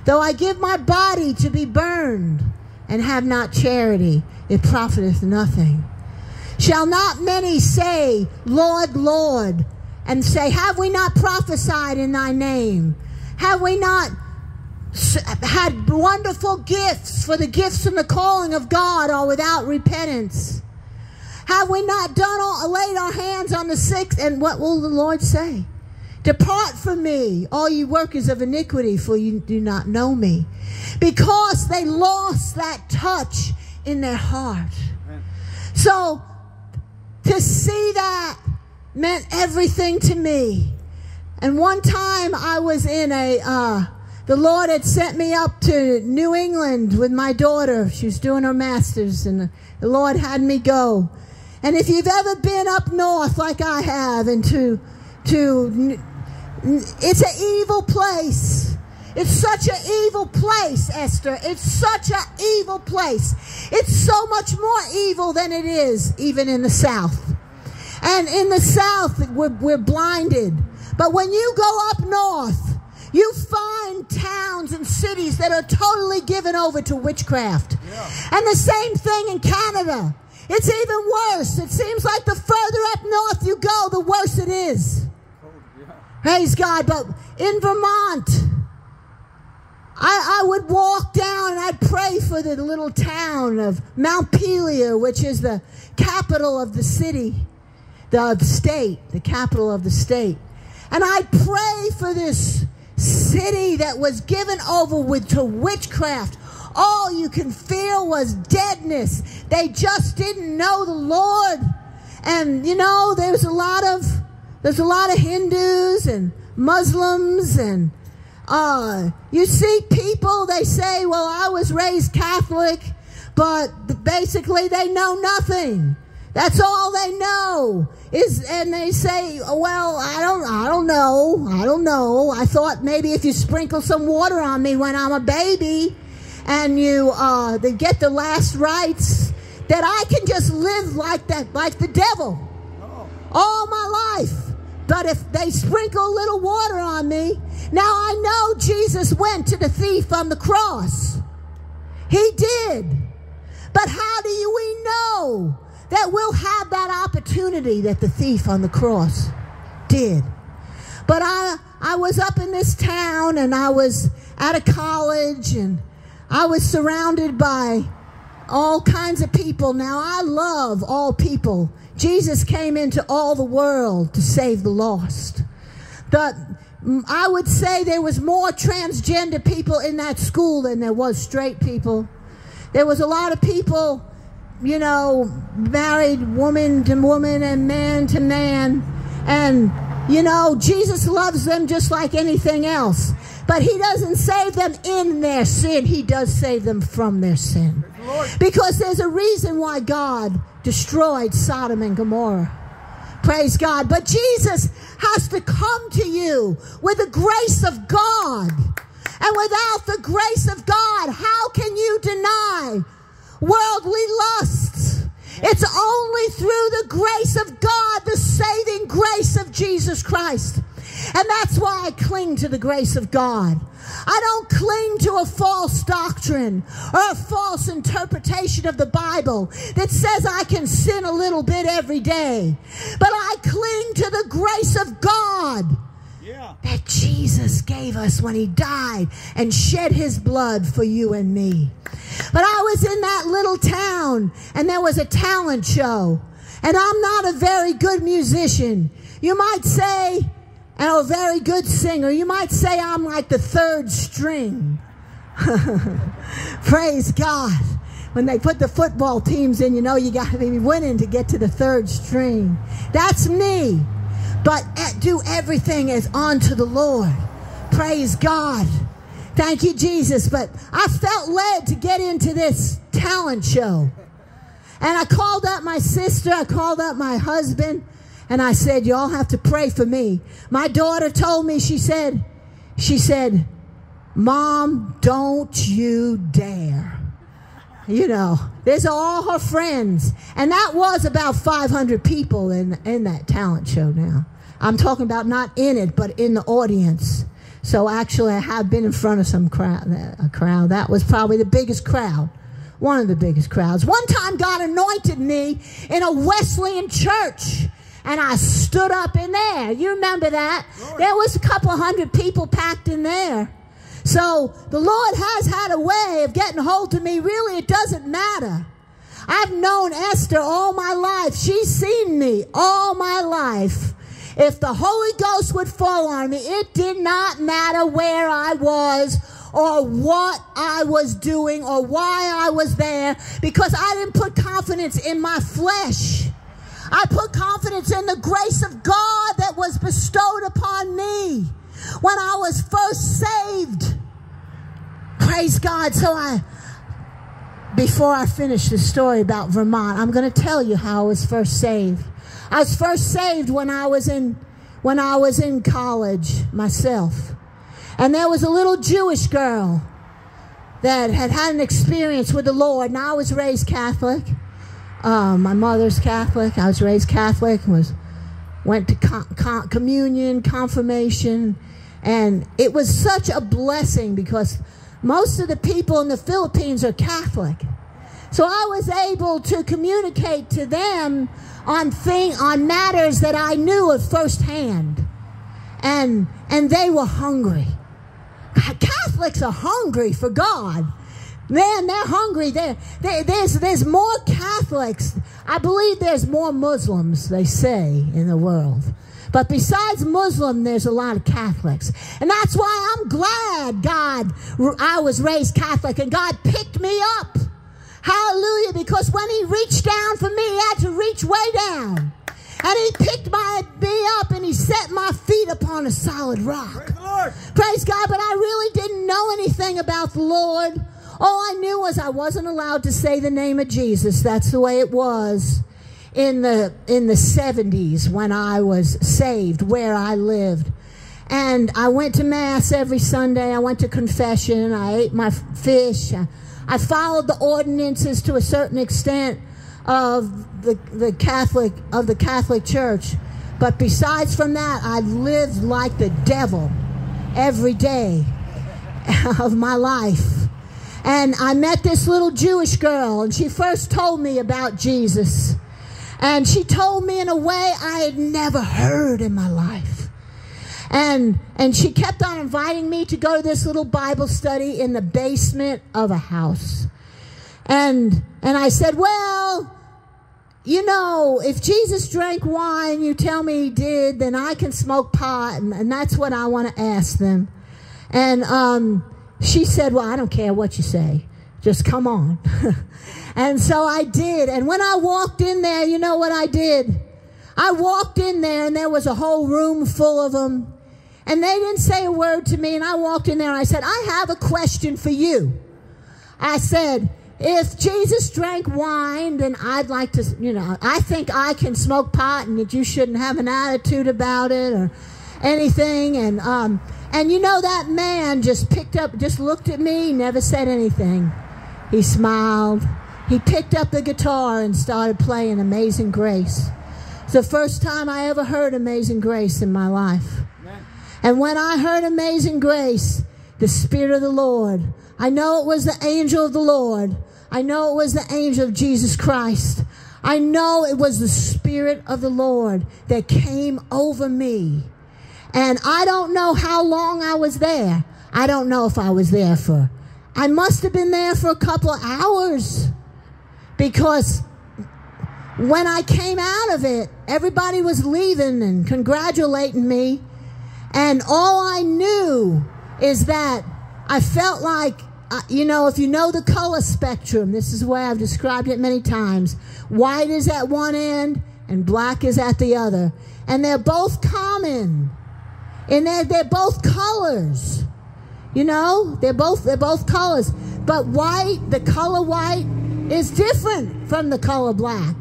Though I give my body to be burned and have not charity, it profiteth nothing. Shall not many say, Lord, Lord, and say, Have we not prophesied in thy name? Have we not had wonderful gifts? For the gifts and the calling of God are without repentance. Have we not done all, laid our hands on the sick? And what will the Lord say? Depart from me, all you workers of iniquity, for you do not know me. Because they lost that touch in their heart. So to see that meant everything to me. And one time I was in a, uh, the Lord had sent me up to New England with my daughter. She was doing her master's, and the Lord had me go. And if you've ever been up north like I have, and to, to, it's an evil place. It's such an evil place, Esther. It's such an evil place. It's so much more evil than it is even in the South. And in the South, we're, we're blinded. But when you go up north, you find towns and cities that are totally given over to witchcraft. And the same thing in Canada. It's even worse. It seems like the further up north you go, the worse it is. Praise God. But in Vermont, I, I would walk down and I'd pray for the little town of Montpelier, which is the capital of the city, the, state, the capital of the state. And I'd pray for this city that was given over with to witchcraft. All you can feel was deadness. They just didn't know the Lord. And you know, there's a lot of there's a lot of Hindus and Muslims and uh, you see people, they say, well, I was raised Catholic, but basically they know nothing. That's all they know is, and they say, well, I don't, I don't know, I don't know. I thought maybe if you sprinkle some water on me when I'm a baby, and you, uh, they get the last rites, that I can just live like that, like the devil, all my life. But if they sprinkle a little water on me, now I know Jesus went to the thief on the cross. He did. But how do we know that we'll have that opportunity that the thief on the cross did? But I, I was up in this town and I was at a college and I was surrounded by all kinds of people. Now, I love all people. Jesus came into all the world to save the lost. Mm, I would say there was more transgender people in that school than there was straight people. there was a lot of people, you know, married woman to woman and man to man. And, you know, Jesus loves them just like anything else. But he doesn't save them in their sin, he does save them from their sin. Because there's a reason why God destroyed Sodom and Gomorrah. Praise God. But Jesus has to come to you with the grace of God. And without the grace of God, how can you deny worldly lusts? It's only through the grace of God, the saving grace of Jesus Christ. And that's why I cling to the grace of God. I don't cling to a false doctrine or a false interpretation of the Bible that says I can sin a little bit every day. But I cling to the grace of God Yeah. that Jesus gave us when he died and shed his blood for you and me. But I was in that little town and there was a talent show. And I'm not a very good musician. You might say, and a very good singer. You might say I'm like the third string. Praise God. When they put the football teams in, you know you got to be winning to get to the third string. That's me. But do everything as unto the Lord. Praise God. Thank you, Jesus. But I felt led to get into this talent show. And I called up my sister, I called up my husband, and I said, Y'all have to pray for me. My daughter told me, she said, she said, Mom, don't you dare. You know, there's all her friends. And that was about 500 people in, in that talent show now. I'm talking about not in it, but in the audience. So actually, I have been in front of some crowd. Uh, a crowd that was probably the biggest crowd, one of the biggest crowds. One time, God anointed me in a Wesleyan church, and I stood up in there. You remember that? There was a couple hundred people packed in there. So the Lord has had a way of getting hold of me. Really, it doesn't matter. I've known Esther all my life. She's seen me all my life. If the Holy Ghost would fall on me, it did not matter where I was or what I was doing or why I was there because I didn't put confidence in my flesh. I put confidence in the grace of God that was bestowed upon me when I was first saved. Praise God. So I before I finish the story about Vermont, I'm going to tell you how I was first saved. I was first saved when I was in when I was in college myself. And there was a little Jewish girl that had had an experience with the Lord. And I was raised Catholic. Um, my mother's Catholic. I was raised Catholic. Was went to con- con- communion, confirmation, and it was such a blessing because most of the people in the Philippines are Catholic. So I was able to communicate to them on thing on matters that I knew of firsthand. And and they were hungry. Catholics are hungry for God. Man, they're hungry. They're, they there's there's more Catholics. I believe there's more Muslims, they say, in the world. But besides Muslim, there's a lot of Catholics. And that's why I'm glad God, I was raised Catholic and God picked me up. Hallelujah. Because when he reached down for me, he had to reach way down. And he picked my, me up and he set my feet upon a solid rock. Praise. Praise God, but I really didn't know anything about the Lord. All I knew was I wasn't allowed to say the name of Jesus. That's the way it was in the in the 70s when I was saved where I lived. And I went to mass every Sunday. I went to confession. I ate my fish. I, I followed the ordinances to a certain extent of the, the Catholic of the Catholic Church. But besides from that, I lived like the devil every day of my life. And I met this little Jewish girl, and she first told me about Jesus. And she told me in a way I had never heard in my life. And and she kept on inviting me to go to this little Bible study in the basement of a house. And and I said, "Well, you know, if Jesus drank wine, you tell me he did, then I can smoke pot, and, and that's what I want to ask them." And um, she said, "Well, I don't care what you say. Just come on. and so I did. And when I walked in there, you know what I did? I walked in there and there was a whole room full of them. And they didn't say a word to me. And I walked in there and I said, I have a question for you. I said, if Jesus drank wine, then I'd like to, you know, I think I can smoke pot and that you shouldn't have an attitude about it or anything. And, um, and you know, that man just picked up, just looked at me, never said anything. He smiled. He picked up the guitar and started playing Amazing Grace. It's the first time I ever heard Amazing Grace in my life. And when I heard Amazing Grace, the Spirit of the Lord, I know it was the angel of the Lord. I know it was the angel of Jesus Christ. I know it was the Spirit of the Lord that came over me. And I don't know how long I was there. I don't know if I was there for, I must have been there for a couple of hours because when I came out of it, everybody was leaving and congratulating me. And all I knew is that I felt like, uh, you know, if you know the color spectrum, this is the way I've described it many times. White is at one end and black is at the other. And they're both common. And they're, they're both colors. You know, they're both they're both colors. But white, the color white, is different from the color black.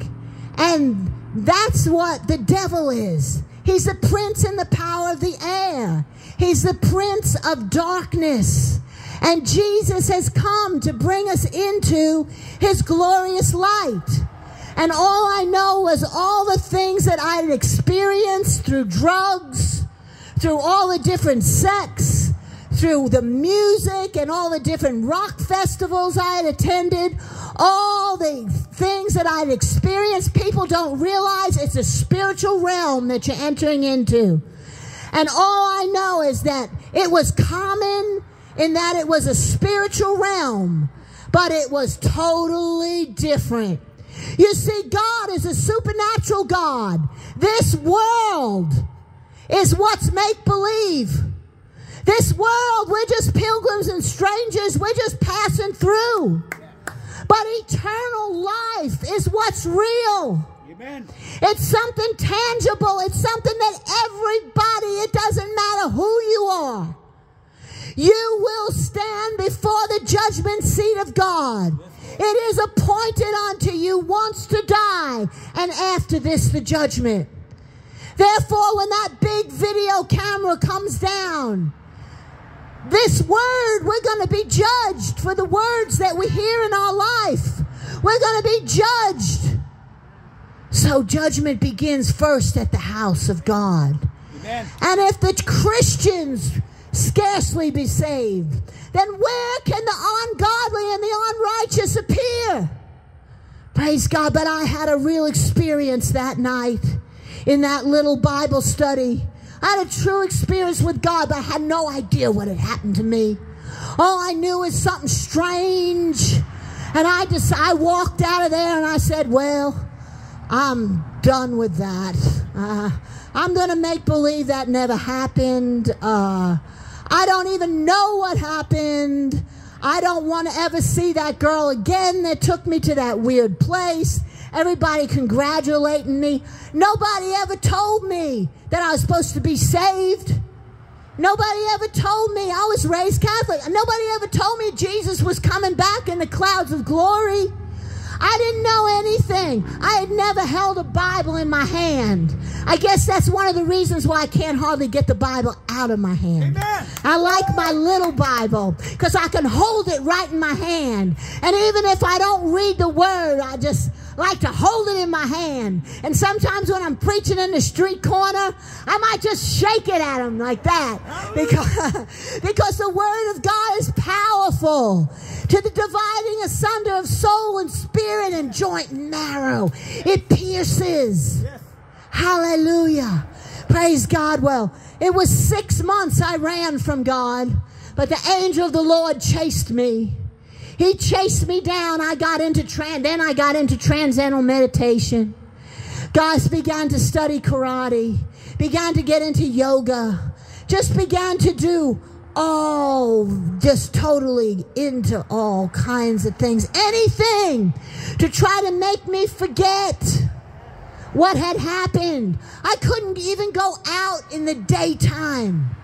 And that's what the devil is. He's the prince in the power of the air. He's the prince of darkness. And Jesus has come to bring us into his glorious light. And all I know was all the things that I had experienced through drugs, through all the different sects, through the music and all the different rock festivals I had attended, all the things that I'd experienced. People don't realize it's a spiritual realm that you're entering into. And all I know is that it was common in that it was a spiritual realm, but it was totally different. You see, God is a supernatural God. This world is what's make believe. This world, we're just pilgrims and strangers. We're just passing through. But eternal life is what's real. Amen. It's something tangible. It's something that everybody, it doesn't matter who you are. You will stand before the judgment seat of God. It is appointed unto you once to die, and after this, the judgment. Therefore, when that big video camera comes down, this word, we're going to be judged for the words that we hear in our life. We're going to be judged. So judgment begins first at the house of God. Amen. And if the Christians scarcely be saved, then where can the ungodly and the unrighteous appear? Praise God. But I had a real experience that night in that little Bible study. I had a true experience with God, but I had no idea what had happened to me. All I knew was something strange. And I just, I walked out of there and I said, well, I'm done with that. Uh, I'm going to make believe that never happened. Uh, I don't even know what happened. I don't want to ever see that girl again that took me to that weird place. Everybody congratulating me. Nobody ever told me that I was supposed to be saved. Nobody ever told me I was raised Catholic. Nobody ever told me Jesus was coming back in the clouds of glory. I didn't know anything. I had never held a Bible in my hand. I guess that's one of the reasons why I can't hardly get the Bible out of my hand. Amen. I like my little Bible because I can hold it right in my hand. And even if I don't read the word, I just like to hold it in my hand. And sometimes when I'm preaching in the street corner, I might just shake it at them like that because, because the word of God is powerful to the dividing asunder of soul and spirit and joint and marrow. It pierces. Hallelujah. Praise God. Well, it was six months I ran from God, but the angel of the Lord chased me. He chased me down. I got into trans, then I got into transcendental meditation. Guys began to study karate, began to get into yoga, just began to do all just totally into all kinds of things. Anything to try to make me forget what had happened. I couldn't even go out in the daytime.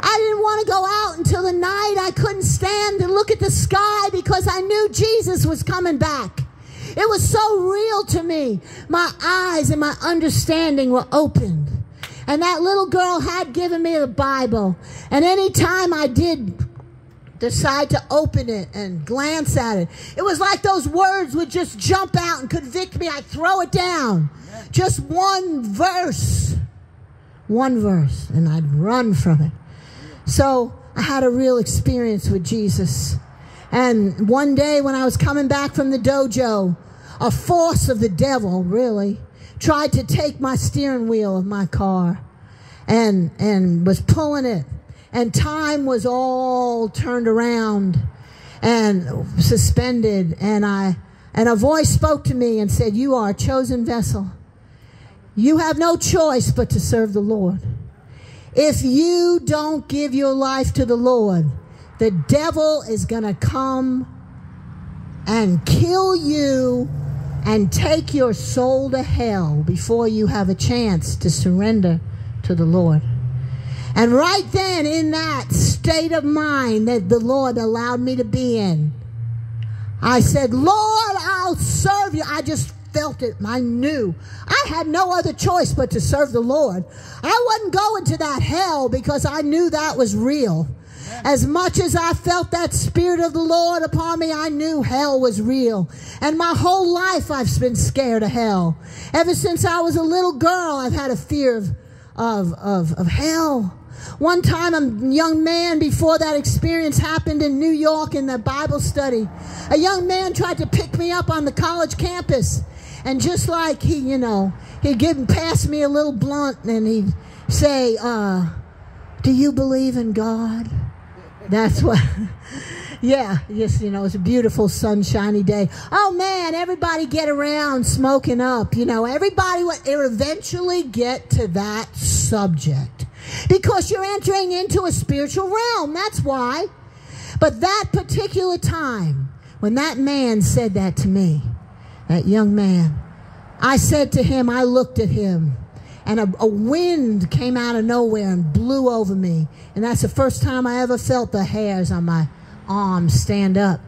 I didn't want to go out until the night. I couldn't stand to look at the sky because I knew Jesus was coming back. It was so real to me. My eyes and my understanding were opened. And that little girl had given me the Bible. And any time I did decide to open it and glance at it, it was like those words would just jump out and convict me. I'd throw it down. Just one verse. One verse. And I'd run from it. So I had a real experience with Jesus. And one day when I was coming back from the dojo, a force of the devil, really, tried to take my steering wheel of my car and, and was pulling it. And time was all turned around and suspended. And I, and a voice spoke to me and said, you are a chosen vessel. You have no choice but to serve the Lord. If you don't give your life to the Lord, the devil is going to come and kill you and take your soul to hell before you have a chance to surrender to the Lord. And right then, in that state of mind that the Lord allowed me to be in, I said, Lord, I'll serve you. I just felt it. I knew. I had no other choice but to serve the Lord. I wasn't going to that hell because I knew that was real. As much as I felt that spirit of the Lord upon me, I knew hell was real. And my whole life I've been scared of hell. Ever since I was a little girl, I've had a fear of, of, of, of hell. One time, a young man, before that experience happened in New York in the Bible study, a young man tried to pick me up on the college campus. And just like he, you know, he'd give pass me a little blunt and he'd say, uh, do you believe in God? That's what, yeah, yes, you know, it's a beautiful sunshiny day. Oh man, everybody get around smoking up, you know, everybody would eventually get to that subject because you're entering into a spiritual realm. That's why. But that particular time, when that man said that to me, that young man, I said to him, I looked at him, and a, a, wind came out of nowhere and blew over me. And that's the first time I ever felt the hairs on my arms stand up.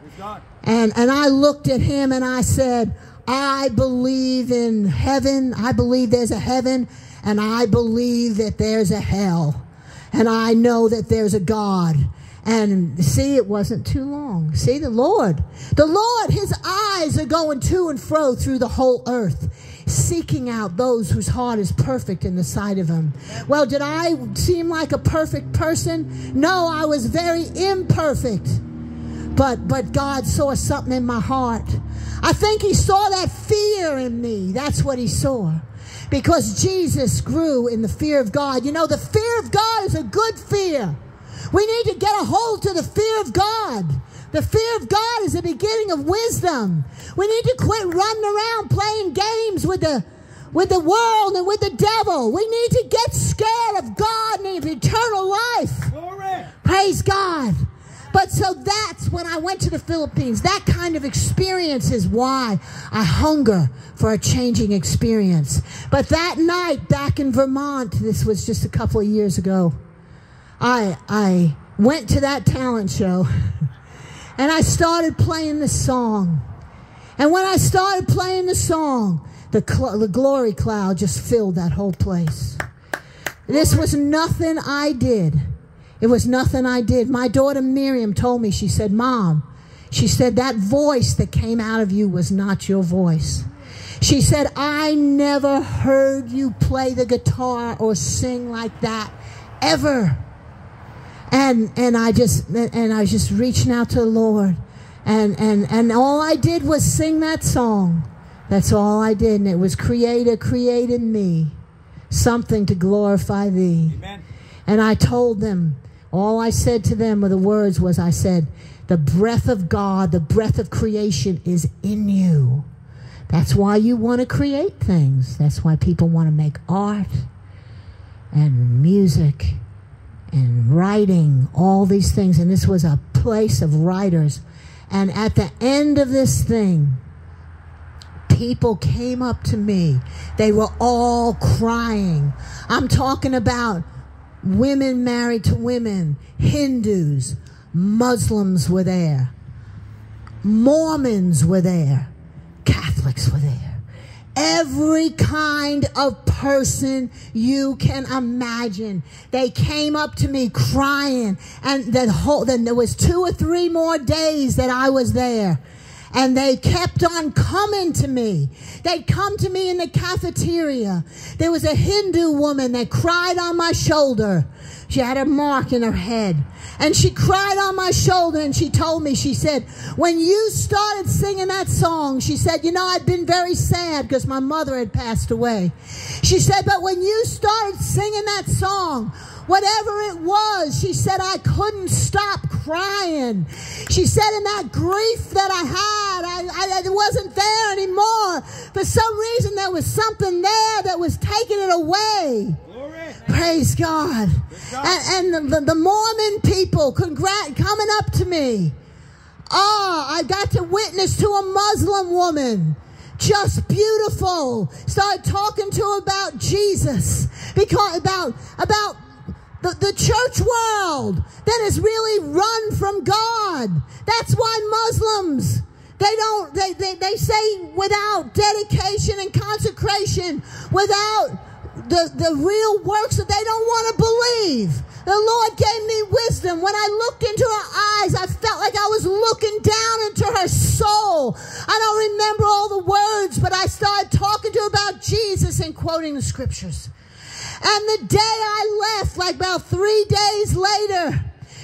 And, and I looked at him and I said, I believe in heaven. I believe there's a heaven. And I believe that there's a hell. And I know that there's a God. And see, it wasn't too long. See, the Lord, the Lord, his eyes are going to and fro through the whole earth, seeking out those whose heart is perfect in the sight of him. Well, did I seem like a perfect person? No, I was very imperfect. But, but God saw something in my heart. I think he saw that fear in me. That's what he saw because Jesus grew in the fear of God. You know, the fear of God is a good fear. We need to get a hold to the fear of God. The fear of God is the beginning of wisdom. We need to quit running around playing games with the with the world and with the devil. We need to get scared of God and of eternal life. Glory. Praise God. But so that's when I went to the Philippines. That kind of experience is why I hunger for a changing experience. But that night back in Vermont, this was just a couple of years ago, I, I went to that talent show and I started playing the song. And when I started playing the song, the, cl- the glory cloud just filled that whole place. This was nothing I did. It was nothing I did. My daughter Miriam told me, she said, Mom, she said, that voice that came out of you was not your voice. She said, I never heard you play the guitar or sing like that ever. And, and I just, and I was just reaching out to the Lord. And, and, and all I did was sing that song. That's all I did. And it was Creator, create in me something to glorify thee. Amen. And I told them, all I said to them with the words was, I said, the breath of God, the breath of creation is in you. That's why you want to create things. That's why people want to make art and music and writing all these things. And this was a place of writers. And at the end of this thing, people came up to me. They were all crying. I'm talking about women married to women, Hindus, Muslims were there, Mormons were there, Catholics were there. Every kind of person you can imagine. They came up to me crying and whole, then there was two or three more days that I was there. And they kept on coming to me. They'd come to me in the cafeteria. There was a Hindu woman that cried on my shoulder. She had a mark in her head. And she cried on my shoulder and she told me, she said, when you started singing that song, she said, you know, I'd been very sad because my mother had passed away. She said, but when you started singing that song, whatever it was, she said, I couldn't stop crying. She said, in that grief that I had, I, I, it wasn't there anymore. For some reason, there was something there that was taking it away. Praise God. And, and the, the Mormon people congrat- coming up to me. Oh, I got to witness to a Muslim woman. Just beautiful. Started talking to her about Jesus. Because about about the, the church world that has really run from God. That's why Muslims they don't they, they, they say without dedication and consecration, without the, the real works that they don't want to believe. The Lord gave me wisdom. When I looked into her eyes, I felt like I was looking down into her soul. I don't remember all the words, but I started talking to her about Jesus and quoting the scriptures. And the day I left, like about three days later,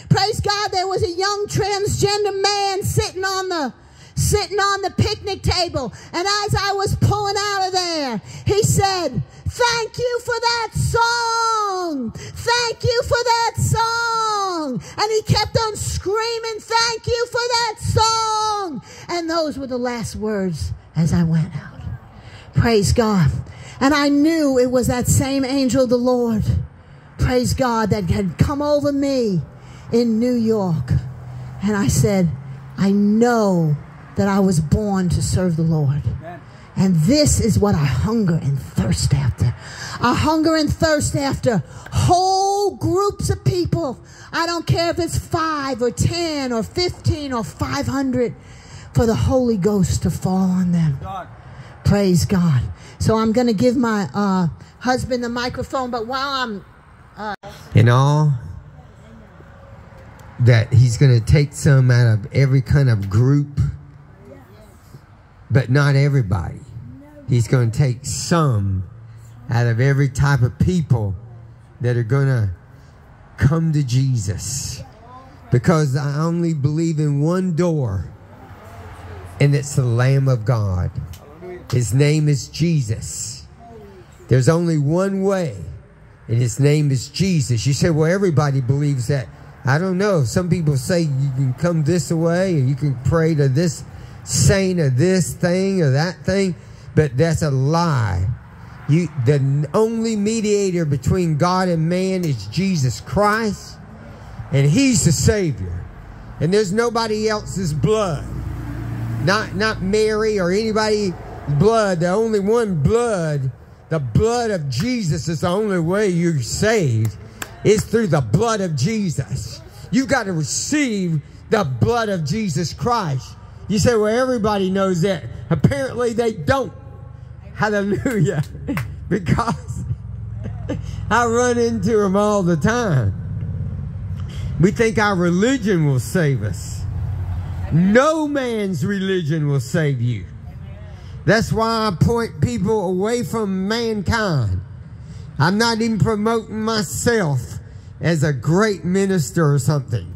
praise God, there was a young transgender man sitting on the sitting on the picnic table. And as I was pulling out of there, he said, Thank you for that song. Thank you for that song. And he kept on screaming, Thank you for that song. And those were the last words as I went out. Praise God. And I knew it was that same angel of the Lord, praise God, that had come over me in New York. And I said, I know that I was born to serve the Lord. And this is what I hunger and thirst after. I hunger and thirst after whole groups of people. I don't care if it's five or 10 or 15 or 500 for the Holy Ghost to fall on them. Praise God. So I'm going to give my uh, husband the microphone, but while I'm and all that he's going to take some out of every kind of group, but not everybody. He's going to take some out of every type of people that are going to come to Jesus. Because I only believe in one door, and it's the Lamb of God. His name is Jesus. There's only one way, and his name is Jesus. You say, well, everybody believes that. I don't know. Some people say you can come this way, or you can pray to this saint, or this thing, or that thing, but that's a lie. You, the only mediator between God and man is Jesus Christ, and He's the Savior. And there's nobody else's blood, not not Mary or anybody blood. The only one blood, the blood of Jesus is the only way you're saved. Is through the blood of Jesus. You've got to receive the blood of Jesus Christ. You say, well, everybody knows that. Apparently, they don't. Hallelujah. because I run into them all the time. We think our religion will save us. No man's religion will save you. That's why I point people away from mankind. I'm not even promoting myself as a great minister or something.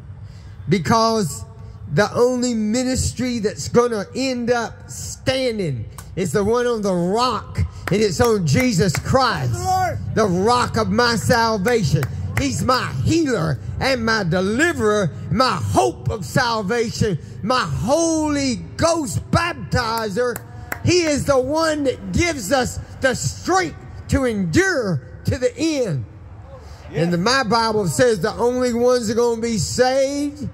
Because the only ministry that's going to end up standing is the one on the rock, and it's on Jesus Christ, the rock of my salvation. He's my healer and my deliverer, my hope of salvation, my Holy Ghost baptizer. He is the one that gives us the strength to endure to the end. And the, my Bible says the only ones that are going to be saved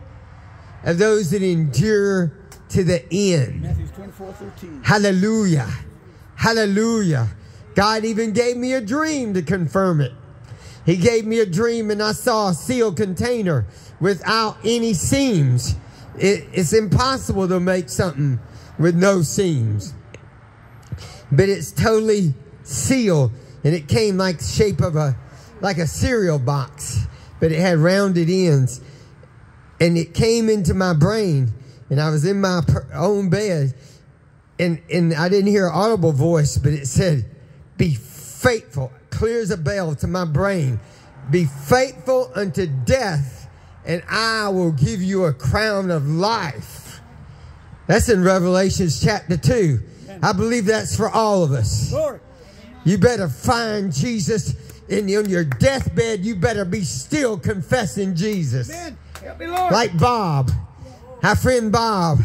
are those that endure to the end. Matthew 24, 13. Hallelujah. Hallelujah. God even gave me a dream to confirm it. He gave me a dream and I saw a sealed container without any seams. It, it's impossible to make something with no seams. But it's totally sealed and it came like the shape of a like a cereal box, but it had rounded ends. And it came into my brain and I was in my own bed and, and I didn't hear an audible voice, but it said, be faithful, clear as a bell to my brain. Be faithful unto death, and I will give you a crown of life. That's in Revelations chapter 2. I believe that's for all of us. Glory. You better find Jesus in on your deathbed. You better be still confessing Jesus. Me, Like Bob, our friend Bob.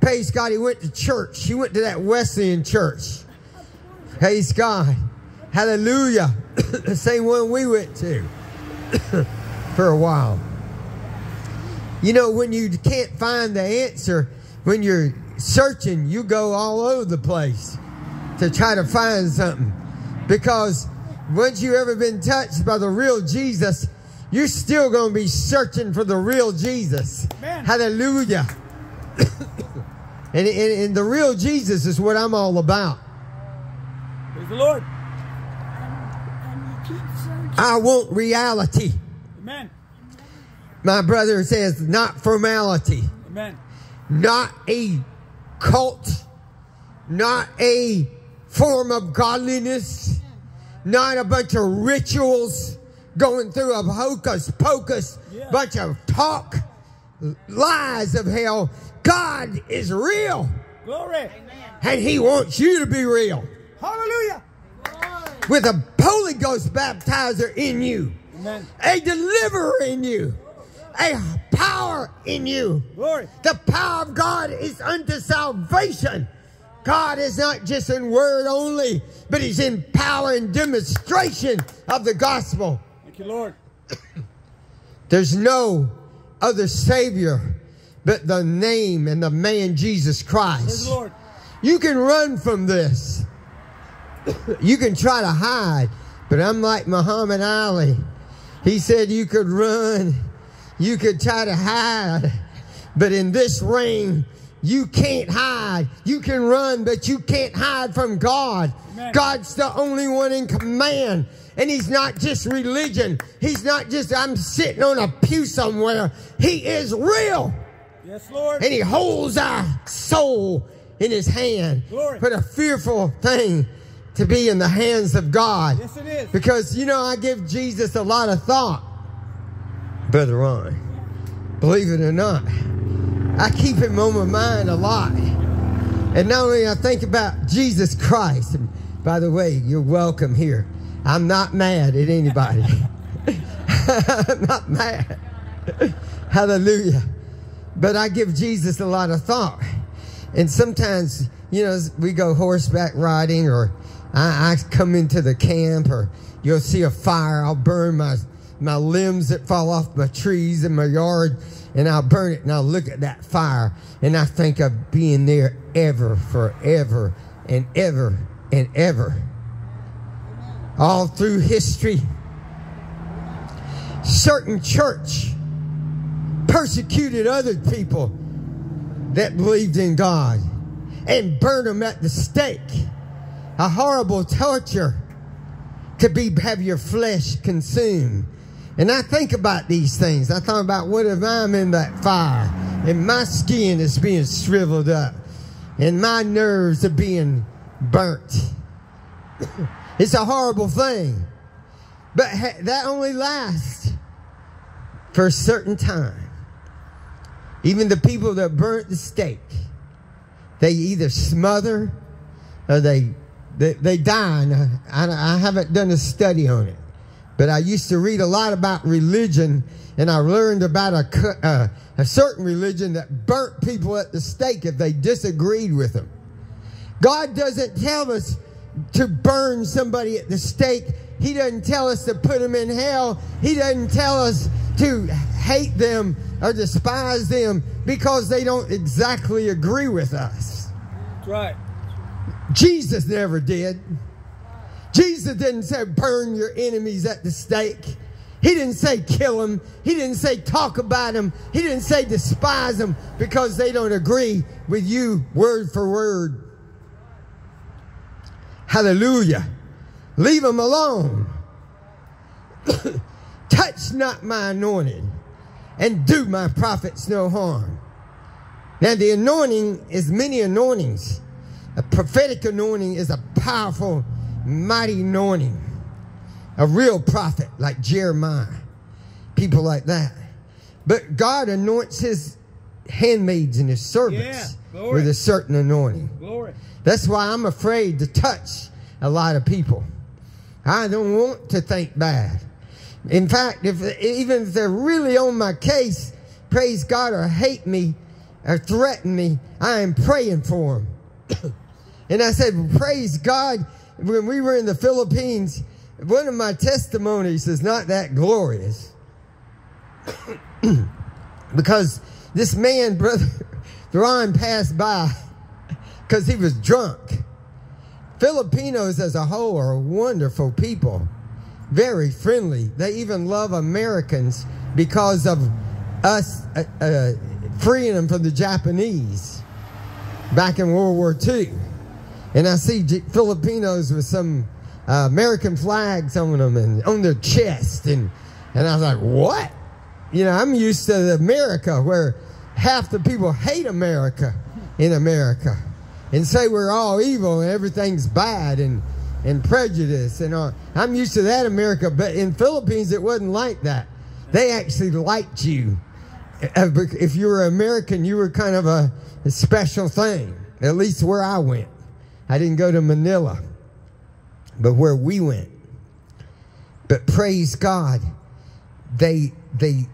Praise God, he went to church. He went to that Wesleyan church. Praise God. Hallelujah. the same one we went to for a while. You know, when you can't find the answer, when you're searching, you go all over the place to try to find something. Because once you ever been touched by the real Jesus, you're still going to be searching for the real Jesus. Amen. Hallelujah. and, and, and the real Jesus is what I'm all about. Praise the Lord. I want reality. Amen. My brother says, not formality, Amen. not a cult, not a form of godliness, not a bunch of rituals going through a hocus pocus, Yeah. bunch of talk, lies of hell. God is real, Glory. and He wants you to be real Hallelujah. with a Holy Ghost baptizer in you. Amen. a deliverer in you, a power in you. Glory. The power of God is unto salvation. God is not just in word only, but He's in power and demonstration of the gospel. Thank you, Lord. There's no other Savior but the name and the man Jesus Christ. Lord. You can run from this. you can try to hide, but I'm like Muhammad Ali. He said you could run, you could try to hide, but in this ring, you can't hide. You can run, but you can't hide from God. Amen. God's the only one in command. And he's not just religion. He's not just, I'm sitting on a pew somewhere. He is real Yes, Lord. and he holds our soul in his hand. Glory. What a fearful thing to be in the hands of God. Yes, it is. Because, you know, I give Jesus a lot of thought. Brother Ron, believe it or not, I keep him on my mind a lot. And not only I think about Jesus Christ, and by the way, you're welcome here. I'm not mad at anybody. I'm not mad. Hallelujah. But I give Jesus a lot of thought. And sometimes, you know, we go horseback riding or I, I come into the camp or you'll see a fire. I'll burn my, my limbs that fall off my trees in my yard and I'll burn it and I'll look at that fire and I think of being there ever, forever and ever and ever. All through history, certain church persecuted other people that believed in God and burned them at the stake. A horrible torture to be have your flesh consumed. And I think about these things. I thought about what if I'm in that fire and my skin is being shriveled up and my nerves are being burnt. it's a horrible thing. But ha- that only lasts for a certain time. Even the people that burnt the stake, they either smother or they they, they die. And I, I haven't done a study on it, but I used to read a lot about religion, and I learned about a uh, a certain religion that burnt people at the stake if they disagreed with them. God doesn't tell us to burn somebody at the stake He doesn't tell us to put them in hell. He doesn't tell us to hate them or despise them because they don't exactly agree with us. That's right. Jesus never did. Jesus didn't say burn your enemies at the stake. He didn't say kill them. He didn't say talk about them. He didn't say despise them because they don't agree with you word for word. Hallelujah. Leave them alone. Touch not my anointed and do my prophets no harm. Now, the anointing is many anointings. A prophetic anointing is a powerful, mighty anointing. A real prophet like Jeremiah, people like that. But God anoints his handmaids and his servants Yeah, with a certain anointing. Glory. That's why I'm afraid to touch a lot of people. I don't want to think bad. In fact, if even if they're really on my case, praise God, or hate me or threaten me, I am praying for them. and I said, praise God. When we were in the Philippines, one of my testimonies is not that glorious. because this man, brother Ron, passed by because he was drunk. Filipinos as a whole are wonderful people, very friendly. They even love Americans because of us uh, uh, freeing them from the Japanese back in World War II. And I see J- Filipinos with some uh, American flags on them and on their chest, and and I was like, what? You know, I'm used to America where half the people hate America in America and say we're all evil and everything's bad and and prejudice and all. I'm used to that America, but in Philippines it wasn't like that. They actually liked you. Uh, If you were American, you were kind of a special thing. At least where I went. I didn't go to Manila, but where we went. But praise God, they they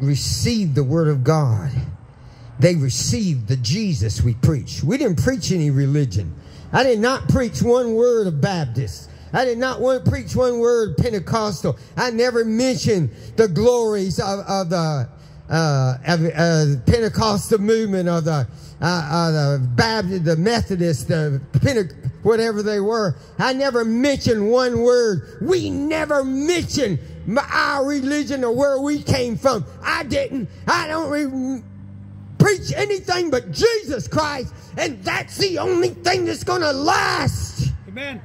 received the word of God. They received the Jesus we preach. We didn't preach any religion. I did not preach one word of Baptist. I did not want to preach one word Pentecostal. I never mentioned the glories of, of the uh, of, uh, Pentecostal movement or the uh, uh, the Baptist, the Methodist, the Pente- whatever they were. I never mentioned one word. We never mentioned my, our religion or where we came from. I didn't. I don't re- preach anything but Jesus Christ, and that's the only thing that's going to last. Amen.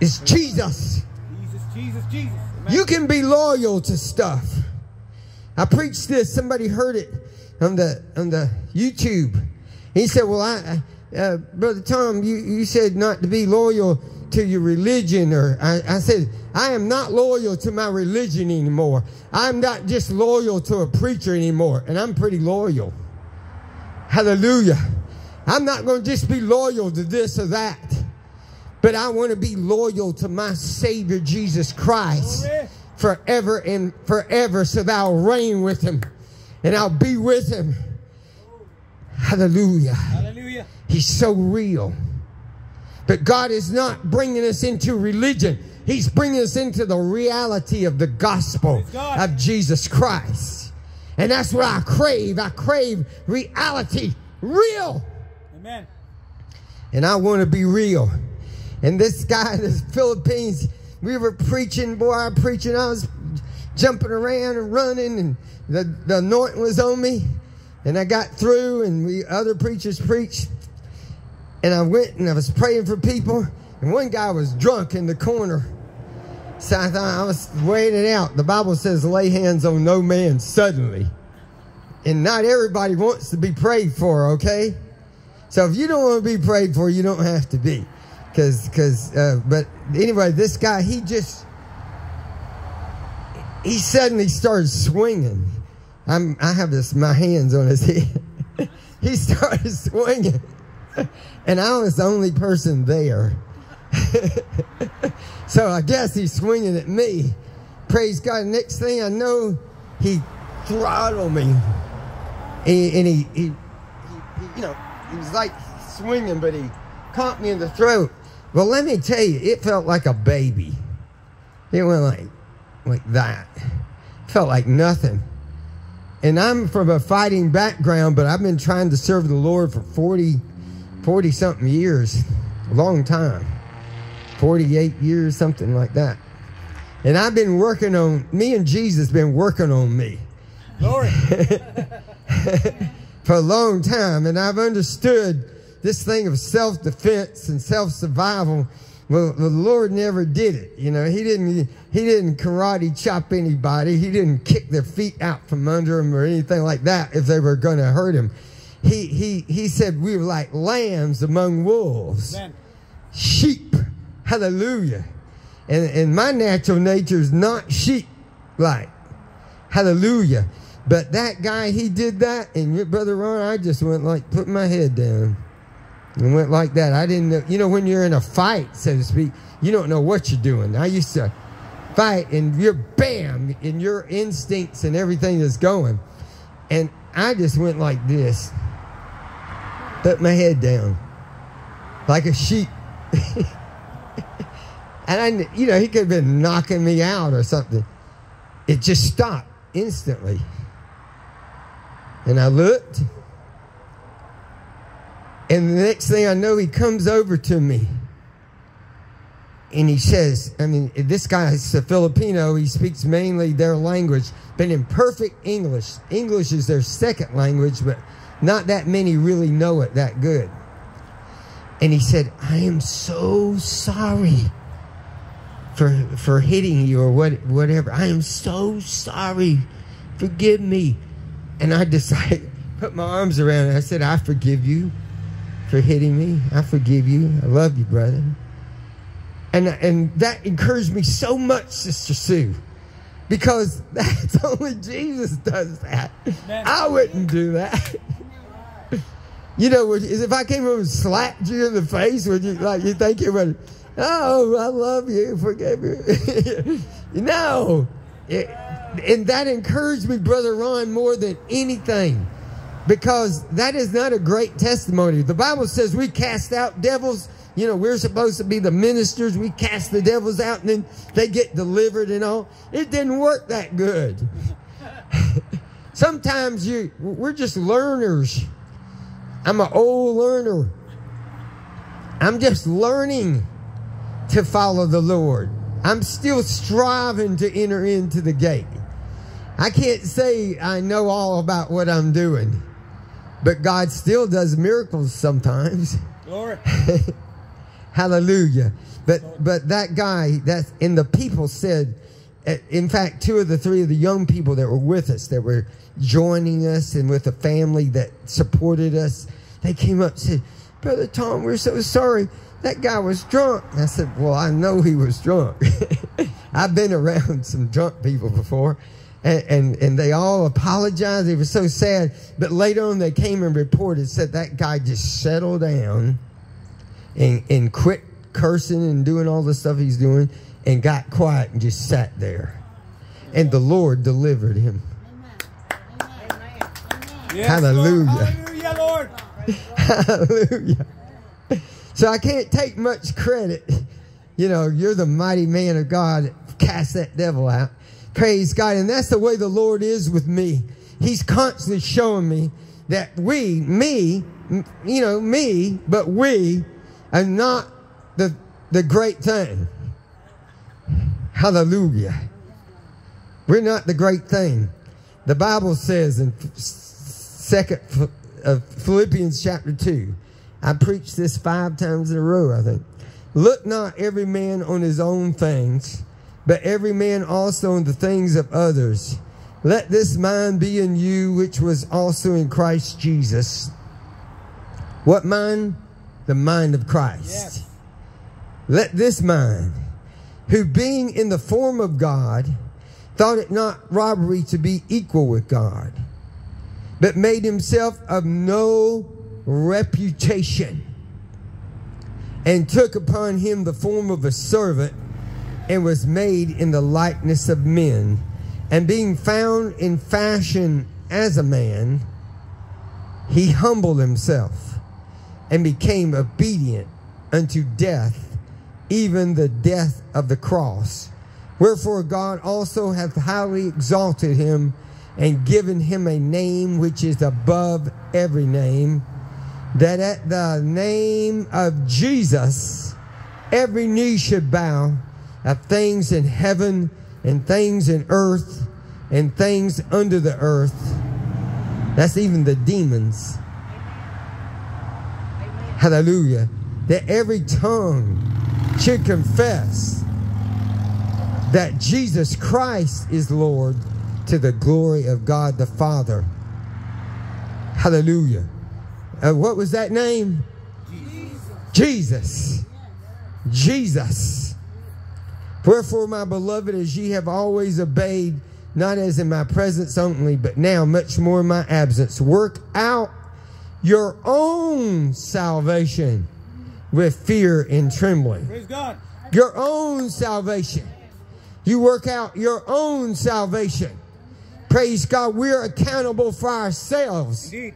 Is Jesus. Jesus, Jesus, Jesus. Amen. You can be loyal to stuff. I preached this. Somebody heard it on the on the YouTube. He said, "Well, I, uh, brother Tom, you you said not to be loyal to your religion." Or I, I said, "I am not loyal to my religion anymore. I'm not just loyal to a preacher anymore, and I'm pretty loyal." Hallelujah. I'm not going to just be loyal to this or that, but I want to be loyal to my Savior Jesus Christ Glory. Forever and forever so that I'll reign with him and I'll be with him. Hallelujah. Hallelujah. He's so real. But God is not bringing us into religion. He's bringing us into the reality of the gospel of Jesus Christ. And that's what I crave. I crave reality, real. Amen. And I want to be real. And this guy in the Philippines, we were preaching, boy, I preaching. I was jumping around and running, and the, the anointing was on me. And I got through, and we other preachers preached. And I went and I was praying for people, and one guy was drunk in the corner. So I thought I was weighing it out. The Bible says, lay hands on no man suddenly. And not everybody wants to be prayed for, okay? So if you don't want to be prayed for, you don't have to be. Cause, cause, uh, but anyway, this guy, he just, he suddenly started swinging. I'm, I have this, my hands on his head. he started swinging. And I was the only person there. so I guess he's swinging at me. Praise God. Next thing I know, he throttled me. And, and he, he, he, he, you know, he was like swinging, but he caught me in the throat. Well, let me tell you, it felt like a baby. It went like, like that. Felt like nothing. And I'm from a fighting background, but I've been trying to serve the Lord for 40, 40 something years. A long time. 48 years, something like that. And I've been working on, me and Jesus been working on me Glory. for a long time, and I've understood this thing of self defense and self survival. Well, the Lord never did it. You know, He didn't. He didn't karate chop anybody. He didn't kick their feet out from under them or anything like that if they were going to hurt him. He he he said we were like lambs among wolves Amen. sheep. Hallelujah. And, and my natural nature is not sheep like. Hallelujah. But that guy, he did that, and your brother Ron, I just went like, put my head down and went like that. I didn't know, you know, when you're in a fight, so to speak, you don't know what you're doing. I used to fight, and you're bam, and your instincts and everything is going. And I just went like this, put my head down like a sheep. and I, you know, he could have been knocking me out or something. It just stopped instantly. And I looked. And the next thing I know, he comes over to me. And he says, I mean, this guy is a Filipino. He speaks mainly their language, but in perfect English. English is their second language, but not that many really know it that good. And he said, I am so sorry for for hitting you or what whatever. I am so sorry. Forgive me. And I decided put my arms around it. I said, I forgive you for hitting me. I forgive you. I love you, brother. And and that encouraged me so much, Sister Sue. Because that's only Jesus does that. I wouldn't do that. You know, if I came over and slapped you in the face, would you like you think you would? Oh, I love you, forgive you. no, It- and that encouraged me, brother Ron, more than anything, because that is not a great testimony. The Bible says we cast out devils. You know, we're supposed to be the ministers. We cast the devils out, and then they get delivered and all. It didn't work that good. Sometimes you, we're just learners. I'm an old learner. I'm just learning to follow the Lord. I'm still striving to enter into the gate. I can't say I know all about what I'm doing, but God still does miracles sometimes. Glory. Hallelujah. But but that guy that and the people said uh, in fact two of the three of the young people that were with us that were joining us and with the family that supported us they came up and said brother tom we're so sorry that guy was drunk i said well i know he was drunk i've been around some drunk people before and, and and they all apologized they were so sad but later on they came and reported said that guy just settled down and, and quit cursing and doing all the stuff he's doing and got quiet and just sat there. And the Lord delivered him. Hallelujah. Hallelujah, Lord. Hallelujah. So I can't take much credit. You know, you're the mighty man of God that cast that devil out. Praise God. And that's the way the Lord is with me. He's constantly showing me that we, me, you know, me, but we are not the, the great thing. Hallelujah. We're not the great thing. The Bible says in second of uh, Philippians chapter 2. I preached this five times in a row, I think. Look not every man on his own things, but every man also in the things of others. Let this mind be in you, which was also in Christ Jesus. What mind? The mind of Christ. Yes. Let this mind, who being in the form of God, thought it not robbery to be equal with God, but made himself of no reputation, and took upon him the form of a servant, and was made in the likeness of men. And being found in fashion as a man, he humbled himself and became obedient unto death, even the death of the cross. Wherefore God also hath highly exalted him and given him a name which is above every name, that at the name of Jesus every knee should bow of things in heaven and things in earth and things under the earth. That's even the demons. Hallelujah. That every tongue should confess that Jesus Christ is Lord to the glory of God the Father. Hallelujah. Uh, what was that name? Jesus. Jesus. Wherefore, my beloved, as ye have always obeyed, not as in my presence only, but now much more in my absence, work out your own salvation with fear and trembling. Praise God. Your own salvation. You work out your own salvation. Praise God. We're accountable for ourselves. Indeed.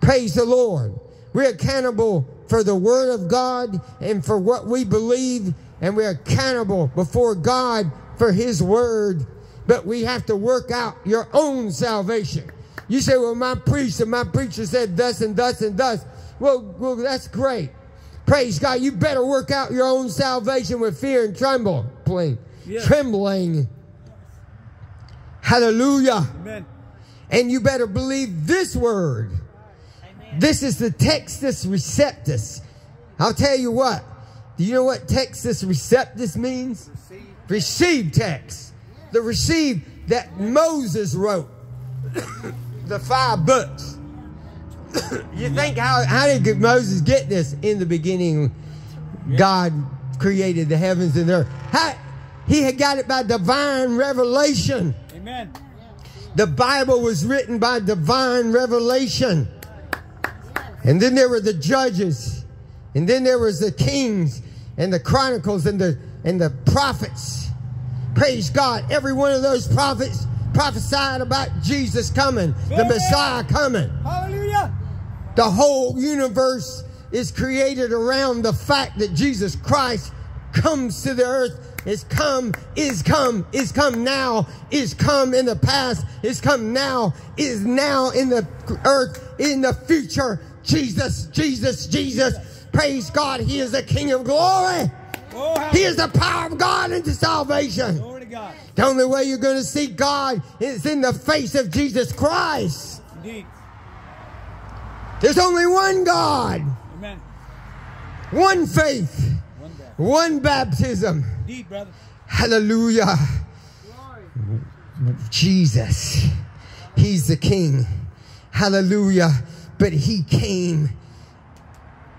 Praise the Lord. We're accountable for the Word of God and for what we believe, and we're accountable before God for His Word. But we have to work out your own salvation. You say, well, my preacher, my preacher said thus and thus and thus. Well, well, that's great. Praise God. You better work out your own salvation with fear and trembling. Yes. Trembling. Hallelujah. Amen. And you better believe this word. This is the Textus Receptus. I'll tell you what. Do you know what Textus Receptus means? Receive text. The receive that Moses wrote. the five books. you think how, how did Moses get this? In the beginning, God created the heavens and the earth. How, he had got it by divine revelation. Amen. The Bible was written by divine revelation. And then there were the judges. And then there was the kings and the chronicles and the and the prophets. Praise God. Every one of those prophets prophesied about Jesus coming, the Messiah coming. Hallelujah. The whole universe is created around the fact that Jesus Christ comes to the earth, is come, is come, is come now, is come in the past, is come now, is now in the earth, in the future. Jesus, Jesus, Jesus. Praise God. He is the King of glory. Oh, He is the power of God into salvation. Glory to God. The only way you're going to see God is in the face of Jesus Christ. Indeed. There's only one God, Amen. one faith, One one baptism. Indeed, brother. Hallelujah. Glory. Jesus. He's the King. Hallelujah. But He came,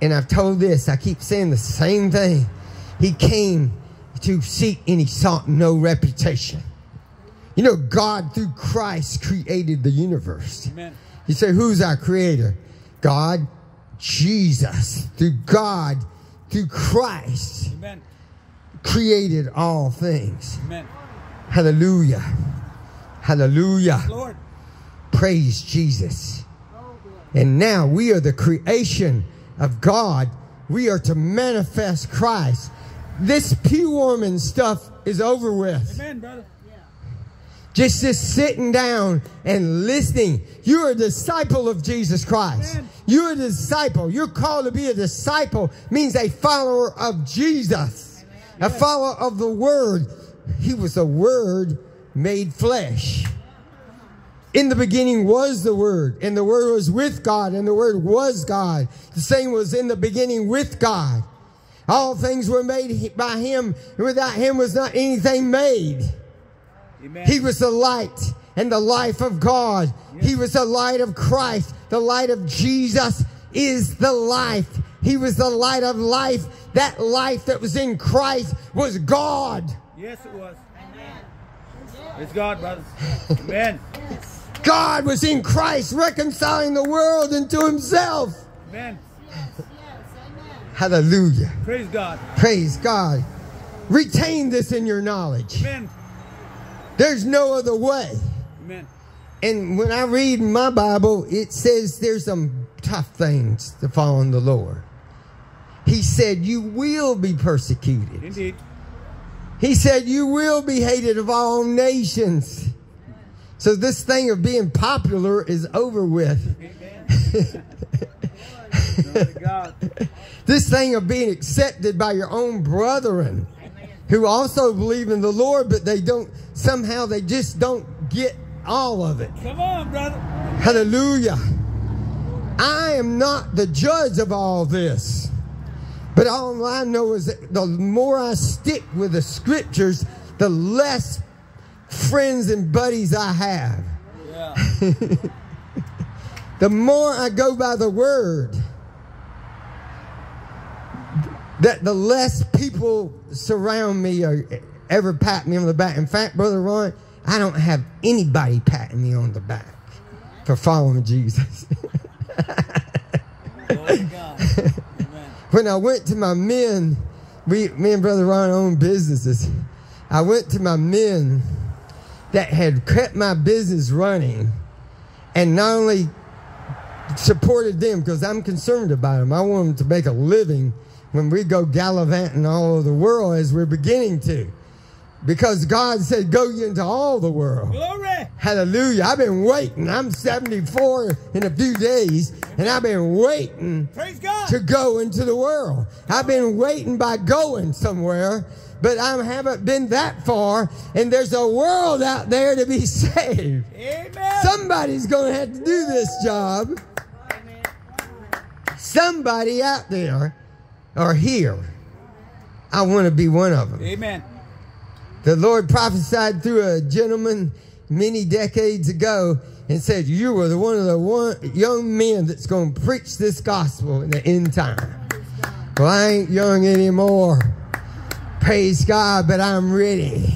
and I've told this, I keep saying the same thing. He came to seek and He sought no reputation. You know, God through Christ created the universe. Amen. You say, who's our creator? God, Jesus. Through God, through Christ, Amen. created all things. Amen. Hallelujah. Hallelujah. Lord. Praise Jesus. And now we are the creation of God. We are to manifest Christ. This pew warming stuff is over with. Amen, brother. Just just sitting down and listening. You're a disciple of Jesus Christ. Amen. You're a disciple. You're called to be a disciple means a follower of Jesus. A follower of the word. He was the word made flesh. In the beginning was the Word, and the Word was with God, and the Word was God. The same was in the beginning with God. All things were made by Him, and without Him was not anything made. Amen. He was the light and the life of God. He was the light of Christ. The light of Jesus is the life. He was the light of life. That life that was in Christ was God. Yes, it was. Amen. It's God, brothers. Amen. God was in Christ reconciling the world into himself. Amen. Hallelujah. Praise God. Praise God. Retain this in your knowledge. Amen. There's no other way. Amen. And when I read my Bible, it says there's some tough things to follow in the Lord. He said, You will be persecuted. Indeed. He said, You will be hated of all nations. So this thing of being popular is over with. Glory to God. This thing of being accepted by your own brethren who also believe in the Lord, but they don't, somehow they just don't get all of it. Come on, brother. Hallelujah. I am not the judge of all this. But all I know is that the more I stick with the scriptures, the less friends and buddies I have. Yeah. The more I go by the word, that the less people surround me or ever pat me on the back. In fact, Brother Ron, I don't have anybody patting me on the back for following Jesus. When I went to my men, we, me and Brother Ron own businesses. I went to my men that had kept my business running and not only supported them because I'm concerned about them. I want them to make a living when we go gallivanting all over the world as we're beginning to. Because God said, go ye into all the world. Glory. Hallelujah. I've been waiting. I'm 74 in a few days, and I've been waiting Praise God. to go into the world. I've been waiting by going somewhere, but I haven't been that far, and there's a world out there to be saved. Amen. Somebody's going to have to do this job. Somebody out there or here. I want to be one of them. Amen. The Lord prophesied through a gentleman many decades ago and said, You were the one of the one young men that's going to preach this gospel in the end time. Well, I ain't young anymore. Praise God, but I'm ready.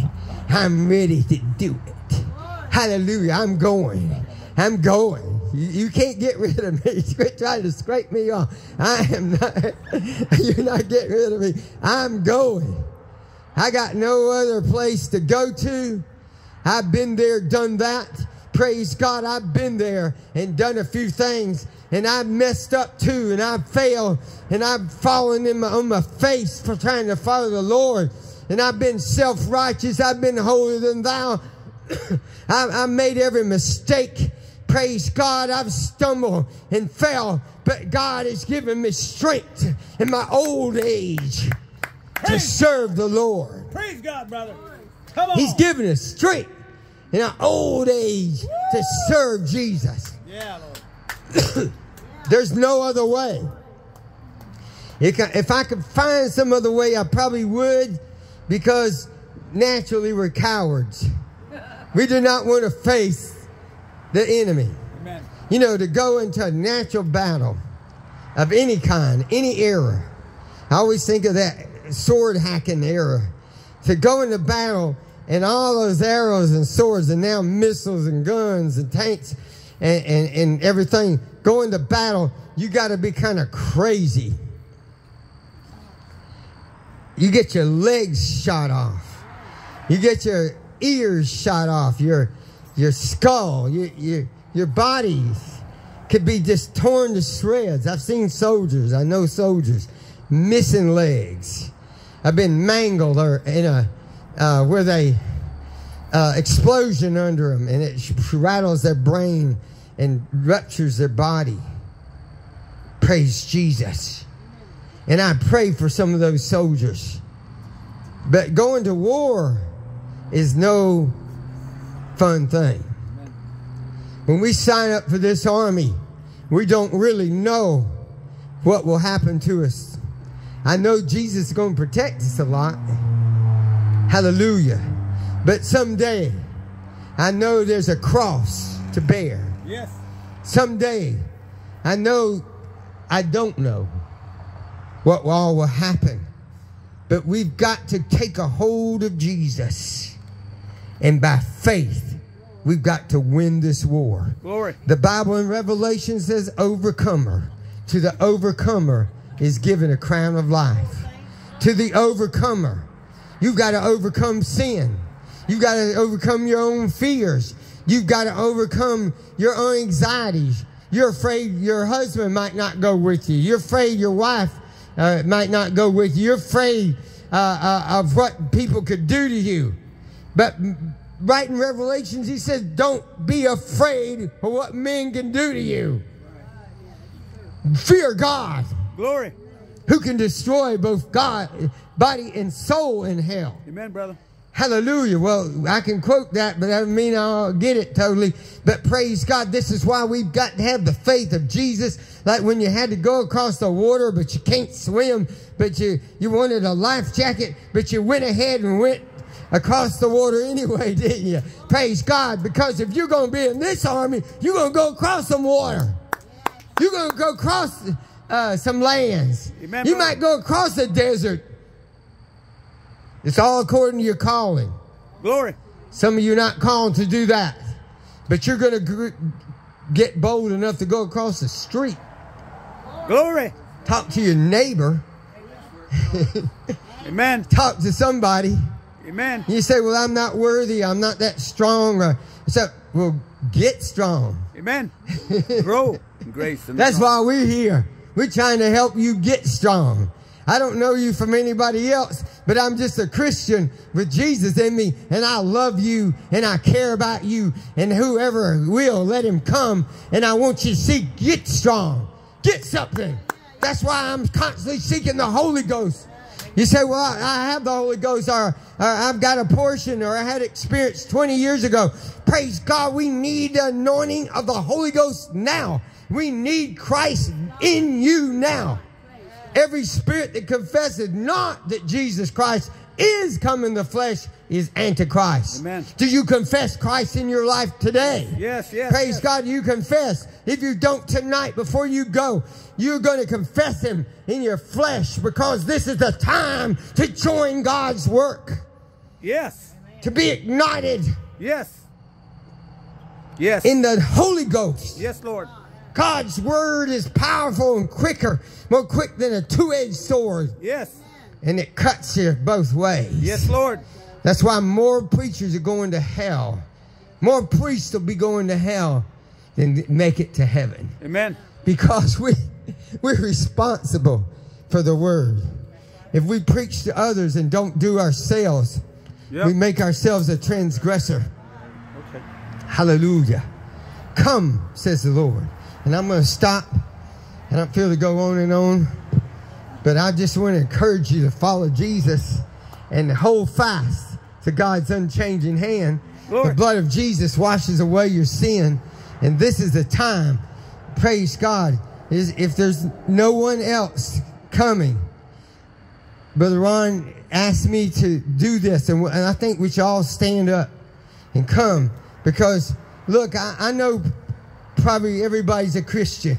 I'm ready to do it. Hallelujah. I'm going. I'm going. You, can't get rid of me. Quit trying to scrape me off. I am not, you're not getting rid of me. I'm going. I got no other place to go to. I've been there, done that. Praise God, I've been there and done a few things, and I've messed up too, and I've failed, and I've fallen in my, on my face for trying to follow the Lord, and I've been self righteous. I've been holier than thou. I, I made every mistake. Praise God, I've stumbled and fell, but God has given me strength in my old age to serve the Lord. praise God, brother. Come on. He's given us strength in our old age to serve Jesus. Yeah, Lord. There's no other way. If I- If I could find some other way, I probably would because naturally we're cowards. We do not want to face the enemy. Amen. You know, to go into a natural battle of any kind, any era. I always think of that sword hacking era. To go into battle and all those arrows and swords and now missiles and guns and tanks and, and, and everything. going to battle, you got to be kind of crazy. You get your legs shot off. You get your ears shot off. Your your skull, your your your bodies could be just torn to shreds. I've seen soldiers. I know soldiers missing legs. I've been mangled or in a uh, where they uh, explosion under them and it rattles their brain and ruptures their body. Praise Jesus. And I pray for some of those soldiers. But going to war is no fun thing. When we sign up for this army, we don't really know what will happen to us. I know Jesus is going to protect us a lot. Hallelujah. But someday, I know there's a cross to bear. Yes. Someday, I know, I don't know what all will happen. But we've got to take a hold of Jesus. And by faith, we've got to win this war. Glory. The Bible in Revelation says, overcomer. To the overcomer is given a crown of life. To the overcomer, you've got to overcome sin. You've got to overcome your own fears. You've got to overcome your own anxieties. You're afraid your husband might not go with you. You're afraid your wife uh, might not go with you. You're afraid uh, uh, of what people could do to you. But right in Revelations, he says, don't be afraid of what men can do to you. Fear God, Glory. who can destroy both God, body and soul in hell. Amen, brother. Hallelujah. Well, I can quote that, but I mean I'll get it totally. But praise God, this is why we've got to have the faith of Jesus. Like when you had to go across the water, but you can't swim, but you, you wanted a life jacket, but you went ahead and went across the water anyway, didn't you? Praise God, because if you're going to be in this army, you're going to go across some water. You're going to go across uh, some lands. Amen, you brother. might go across the desert. It's all according to your calling. Glory. Some of you are not called to do that, but you're going to gr- get bold enough to go across the street, Glory. talk to your neighbor, Amen. talk to somebody. Amen. You say, "Well, I'm not worthy. I'm not that strong." Or so, well, get strong. Amen. Grow in grace. And That's why we're here. We're trying to help you get strong. I don't know you from anybody else, but I'm just a Christian with Jesus in me, and I love you, and I care about you, and whoever will, let him come. And I want you to see, get strong, get something. That's why I'm constantly seeking the Holy Ghost. You say, well, I have the Holy Ghost, or, or I've got a portion, or I had experience 20 years ago. Praise God, we need the anointing of the Holy Ghost now. We need Christ in you now. Every spirit that confesses not that Jesus Christ is come in the flesh is antichrist. Amen. Do you confess Christ in your life today? Yes, yes, Praise yes. God, you confess. If you don't tonight, before you go, you're going to confess Him in your flesh because this is the time to join God's work, Yes. to be ignited Yes. Yes. in the Holy Ghost. yes, Lord. God's word is powerful and quicker, more quick than a two-edged sword, Yes. and it cuts you both ways. Yes, Lord. That's why more preachers are going to hell. More priests will be going to hell than make it to heaven. Amen. Because we, we're responsible for the word. If we preach to others and don't do ourselves, Yep. we make ourselves a transgressor. Okay. Hallelujah. Come, says the Lord. And I'm going to stop. And I don't feel to go on and on. But I just want to encourage you to follow Jesus and hold fast to God's unchanging hand. The blood of Jesus washes away your sin. And this is the time, praise God, is if there's no one else coming, Brother Ron asked me to do this, and, and I think we should all stand up and come because, look, I, I know probably everybody's a Christian,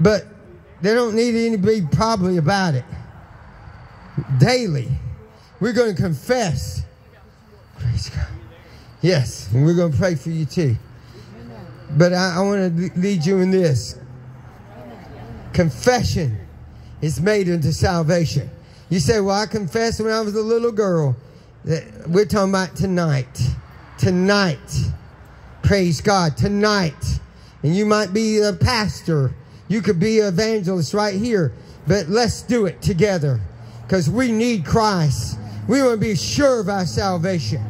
but they don't need any anybody probably about it. Daily, we're going to confess. Praise God. Yes, and we're going to pray for you too. But I, I want to lead you in this. Confession is made into salvation. You say, Well, I confessed when I was a little girl. That- We're talking about tonight. Tonight. Praise God. Tonight. And you might be a pastor. You could be an evangelist right here. But let's do it together. Because we need Christ. We want to be sure of our salvation.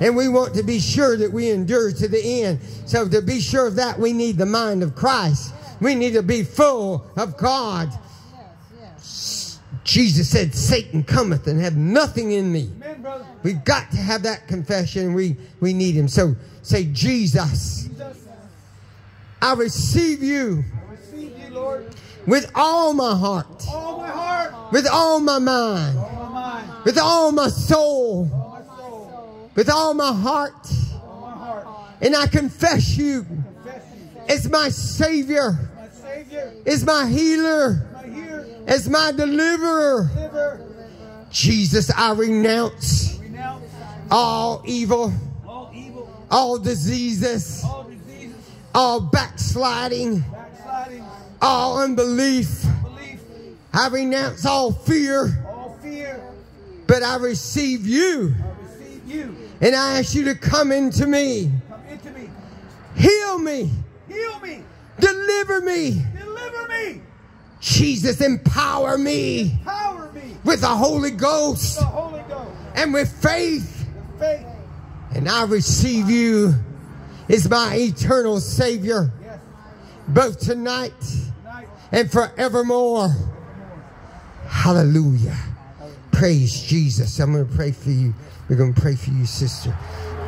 And we want to be sure that we endure to the end. So to be sure of that, we need the mind of Christ. We need to be full of God. Jesus said, Satan cometh and have nothing in me. Amen. We've got to have that confession. We, we need him. So say, Jesus, I receive you I receive you, Lord. with all my heart, All my heart. with all my mind, All my mind. with all my soul, All my soul. with all my heart. All my heart. And I confess you Confess you. as my Savior, My Savior. as my healer. As my deliverer. Jesus, I renounce all evil, all diseases, All backsliding, all unbelief. I renounce all fear, but I receive you. I receive you. And I ask you to come into me, Come into me. heal me, Heal me. deliver me, Deliver me. Jesus, empower me Power me. with the Holy Ghost The Holy Ghost. and with faith. Faith. And I receive you as my eternal Savior, Yes. both tonight Tonight. and forevermore. Hallelujah. Praise Jesus. I'm going to pray for you. We're going to pray for you, sister.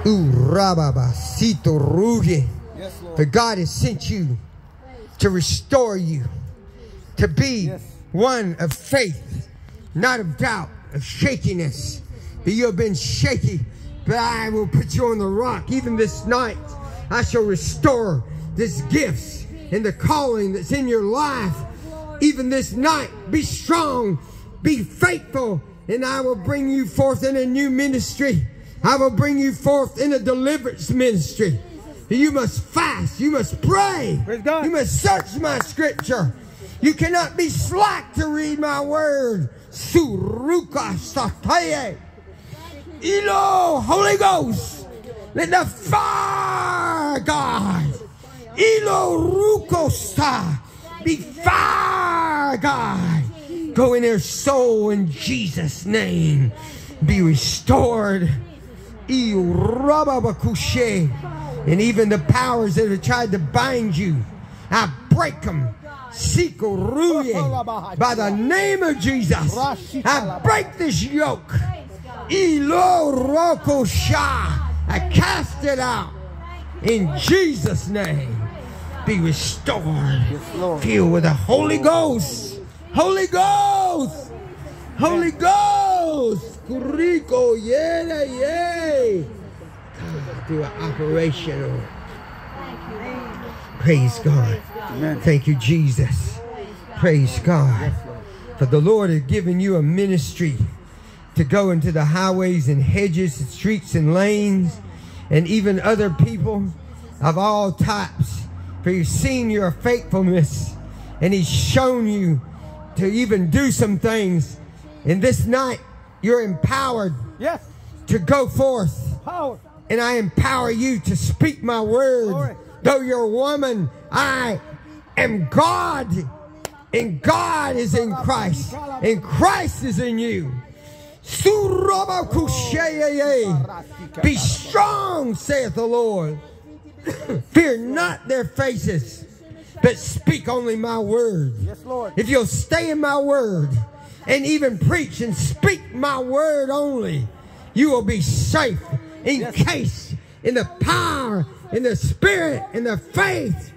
Ooh, rababa, sito, ruge. Yes, Lord. For God has sent you to restore you, to be Yes. one of faith, not of doubt, of shakiness. But you have been shaky, but I will put you on the rock. Even this night, I shall restore this gifts and the calling that's in your life. Even this night, be strong, be faithful, and I will bring you forth in a new ministry. I will bring you forth in a deliverance ministry. You must fast. You must pray. You must search my scripture. You cannot be slack to read my word. Suruka sataye. Elo, Holy Ghost. Let the fire, God. Elo ruko sta. Be fire, God. Go in their soul in Jesus' name. Be restored. And even the powers that have tried to bind you, I break them. By the name of Jesus, I break this yoke. I cast it out. In Jesus' name, be restored. Filled with the Holy Ghost. Holy Ghost. Holy Ghost. Rico, yeah, yeah. Do an operational. Praise God. Thank you, Jesus. Praise God. For the Lord has given you a ministry to go into the highways and hedges and streets and lanes and even other people of all types. For you've seen your faithfulness and He's shown you to even do some things. And this night, you're empowered Yes. to go forth. Power. And I empower you to speak my word. Glory. Though you're a woman, I am God. And God is in Christ. And Christ is in you. Be strong, saith the Lord. Fear not their faces, but speak only my word. Yes, Lord. If you'll stay in my word and even preach and speak my word only, you will be safe, encased in the power, in the spirit, in the faith.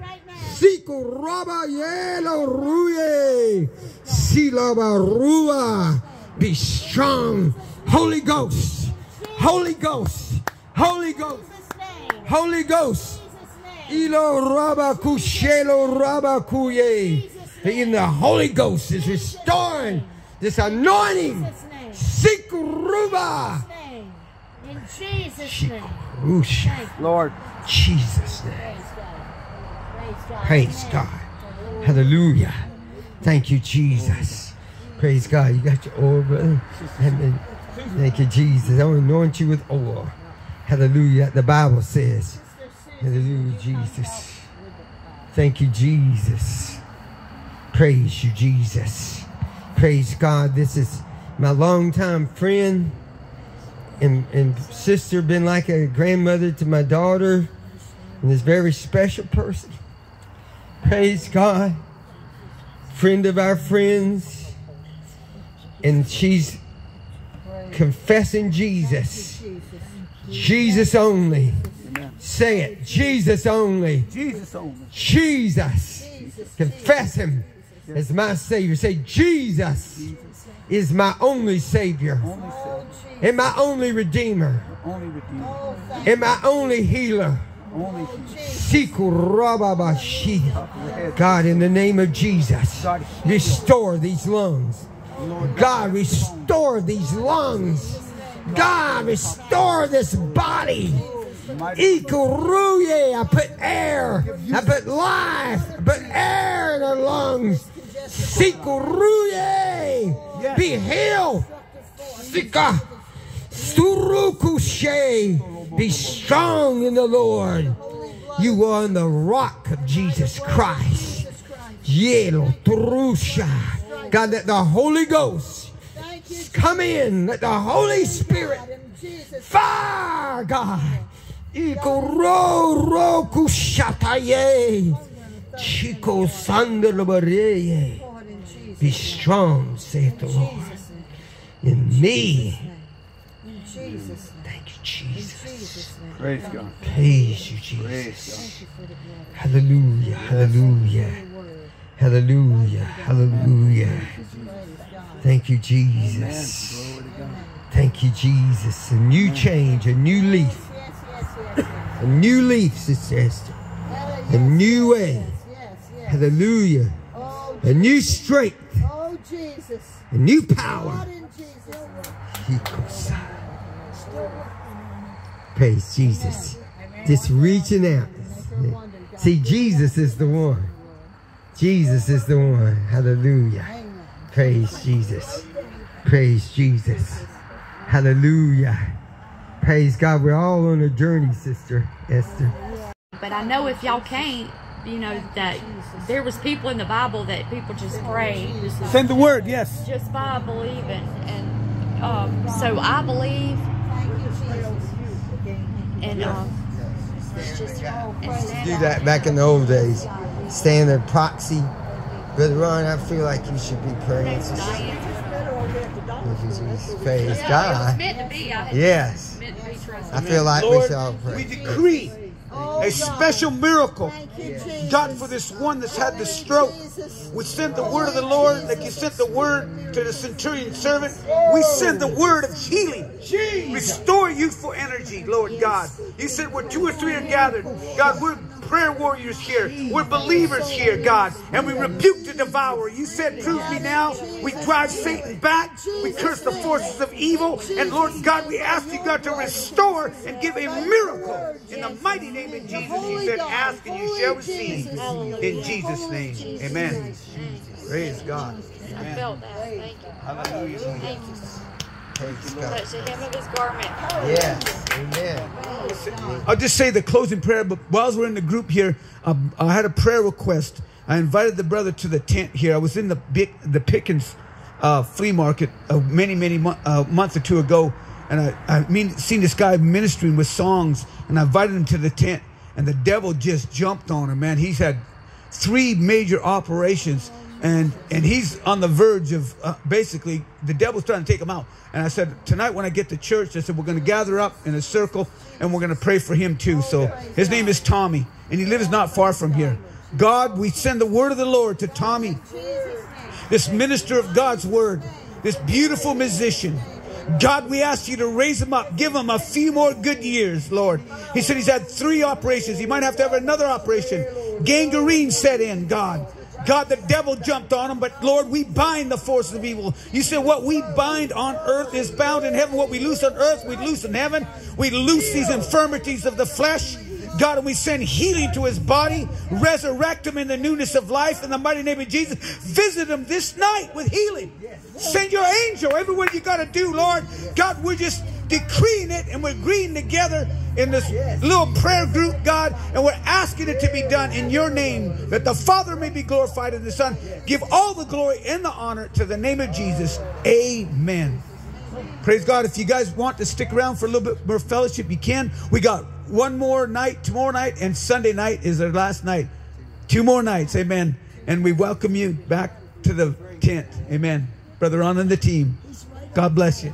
Siku raba yelo ruye, silaba rua. Be strong, Holy Ghost, Holy Ghost, Holy Ghost, Holy Ghost. Ilo raba kushelo raba kuye. Even the Holy Ghost is restoring this anointing. Sikuruba. In Jesus' name. Lord. Jesus' name. Praise God. Hallelujah. Thank you, Jesus. Praise God. You got your oil, brother. Amen. Thank you, Jesus. I will anoint you with oil. Hallelujah. The Bible says. Hallelujah, Jesus. Thank you, Jesus. Praise you, Jesus. Praise God. This is my longtime friend and, and sister, been like a grandmother to my daughter, and this very special person. Praise God. Friend of our friends. And she's confessing Jesus. Jesus only. Say it. Jesus only. Jesus only. Jesus. Confess him as my Savior. Say, Jesus is my only Savior and my Only Redeemer. and my only healer. God, in the name of Jesus, restore these lungs. God, restore these lungs. God, restore this body. Ikuruye, I put air, I put life, I put air in our lungs. Sikuruye, be healed. Sika, surukushe, be strong in the Lord. You are on the rock of Jesus Christ. Trusha. God, let the Holy Ghost come in. Let the Holy Spirit God, in Jesus' fire, God. Iko ro kushataye. Chico sandalabareye. Lord, in Be strong, saith the Lord. In me. in Jesus' Thank you, Jesus. Jesus' name. Praise God. Praise you, Praise Jesus. God. Hallelujah. Hallelujah. Hallelujah. Hallelujah. Thank you, Jesus. Glory to God. Thank you, Jesus. A new change, a new leaf. Yes, yes, yes, yes. A new leaf, Sister Esther. A new way. Yes, yes. Hallelujah. Oh, A new strength. oh, Jesus. A new power. Jesus' name. Praise Jesus. Just reaching out. See, Jesus is the one. Jesus is the one. Hallelujah. Praise Jesus. Praise Jesus. Hallelujah. Praise God. We're all on a journey, Sister Esther. But I know if y'all can't, you know, that there was people in the Bible that people just prayed Send the word, yes. just by believing. And um, so I believe and um, it's just and Do that back in the old days. Stand there proxy. Brother Ron, I feel like you should be praying. Sister. Thank you, Jesus. Praise Yeah, it God. meant to be. I Yes. meant to be trusted. I feel like we Lord, should all we pray. A special miracle. You, God, for this one that's had the stroke, we sent the word of the Lord, like you sent the word to the centurion servant. We send the word of healing. Restore youthful energy, Lord God. You said where two or three are gathered. God, we're prayer warriors here. We're believers here, God. And we rebuke the devourer. You said, prove me now. We drive Satan back. We curse the forces of evil. And Lord God, we ask you, God, to restore and give a miracle. In the mighty name of Jesus, you said, ask and you shall receive. In Jesus' name. Amen. Praise God. I felt that. Thank you. Hallelujah. Thank. Praise God. Touch the hem of his garment. Yes. Amen. I'll just say the closing prayer, but whilst we're in the group here, um, I had a prayer request. I invited the brother to the tent here. I was in the big, the Pickens uh, flea market uh, many, many mo- uh, months or two ago, and I, I mean, seen this guy ministering with songs, and I invited him to the tent, and the devil just jumped on him. Man, he's had three major operations, and and he's on the verge of uh, basically the devil's trying to take him out. And I said tonight when I get to church, I said we're going to gather up in a circle and we're going to pray for him too. So his name is Tommy, and he lives not far from here. God, we send the word of the Lord to Tommy, this minister of God's word, this beautiful musician. God, we ask you to raise him up, give him a few more good years, Lord. He said he's had three operations. He might have to have another operation. Gangrene set in, God. God, the devil jumped on him, but Lord, we bind the forces of evil. You said what we bind on earth is bound in heaven. What we loose on earth, we loose in heaven. We loose these infirmities of the flesh. God, and we send healing to his body, resurrect him in the newness of life in the mighty name of Jesus. Visit him this night with healing. Send your angel everywhere you got to do, Lord. God, we're just decreeing it and we're agreeing together in this little prayer group, God, and we're asking it to be done in your name that the Father may be glorified and the Son. Give all the glory and the honor to the name of Jesus. Amen. Praise God. If you guys want to stick around for a little bit more fellowship, you can. We got one more night tomorrow night, and Sunday night is our last night. Two more nights. Amen. And we welcome you back to the tent. Amen. Brother Ron and the team. God bless you.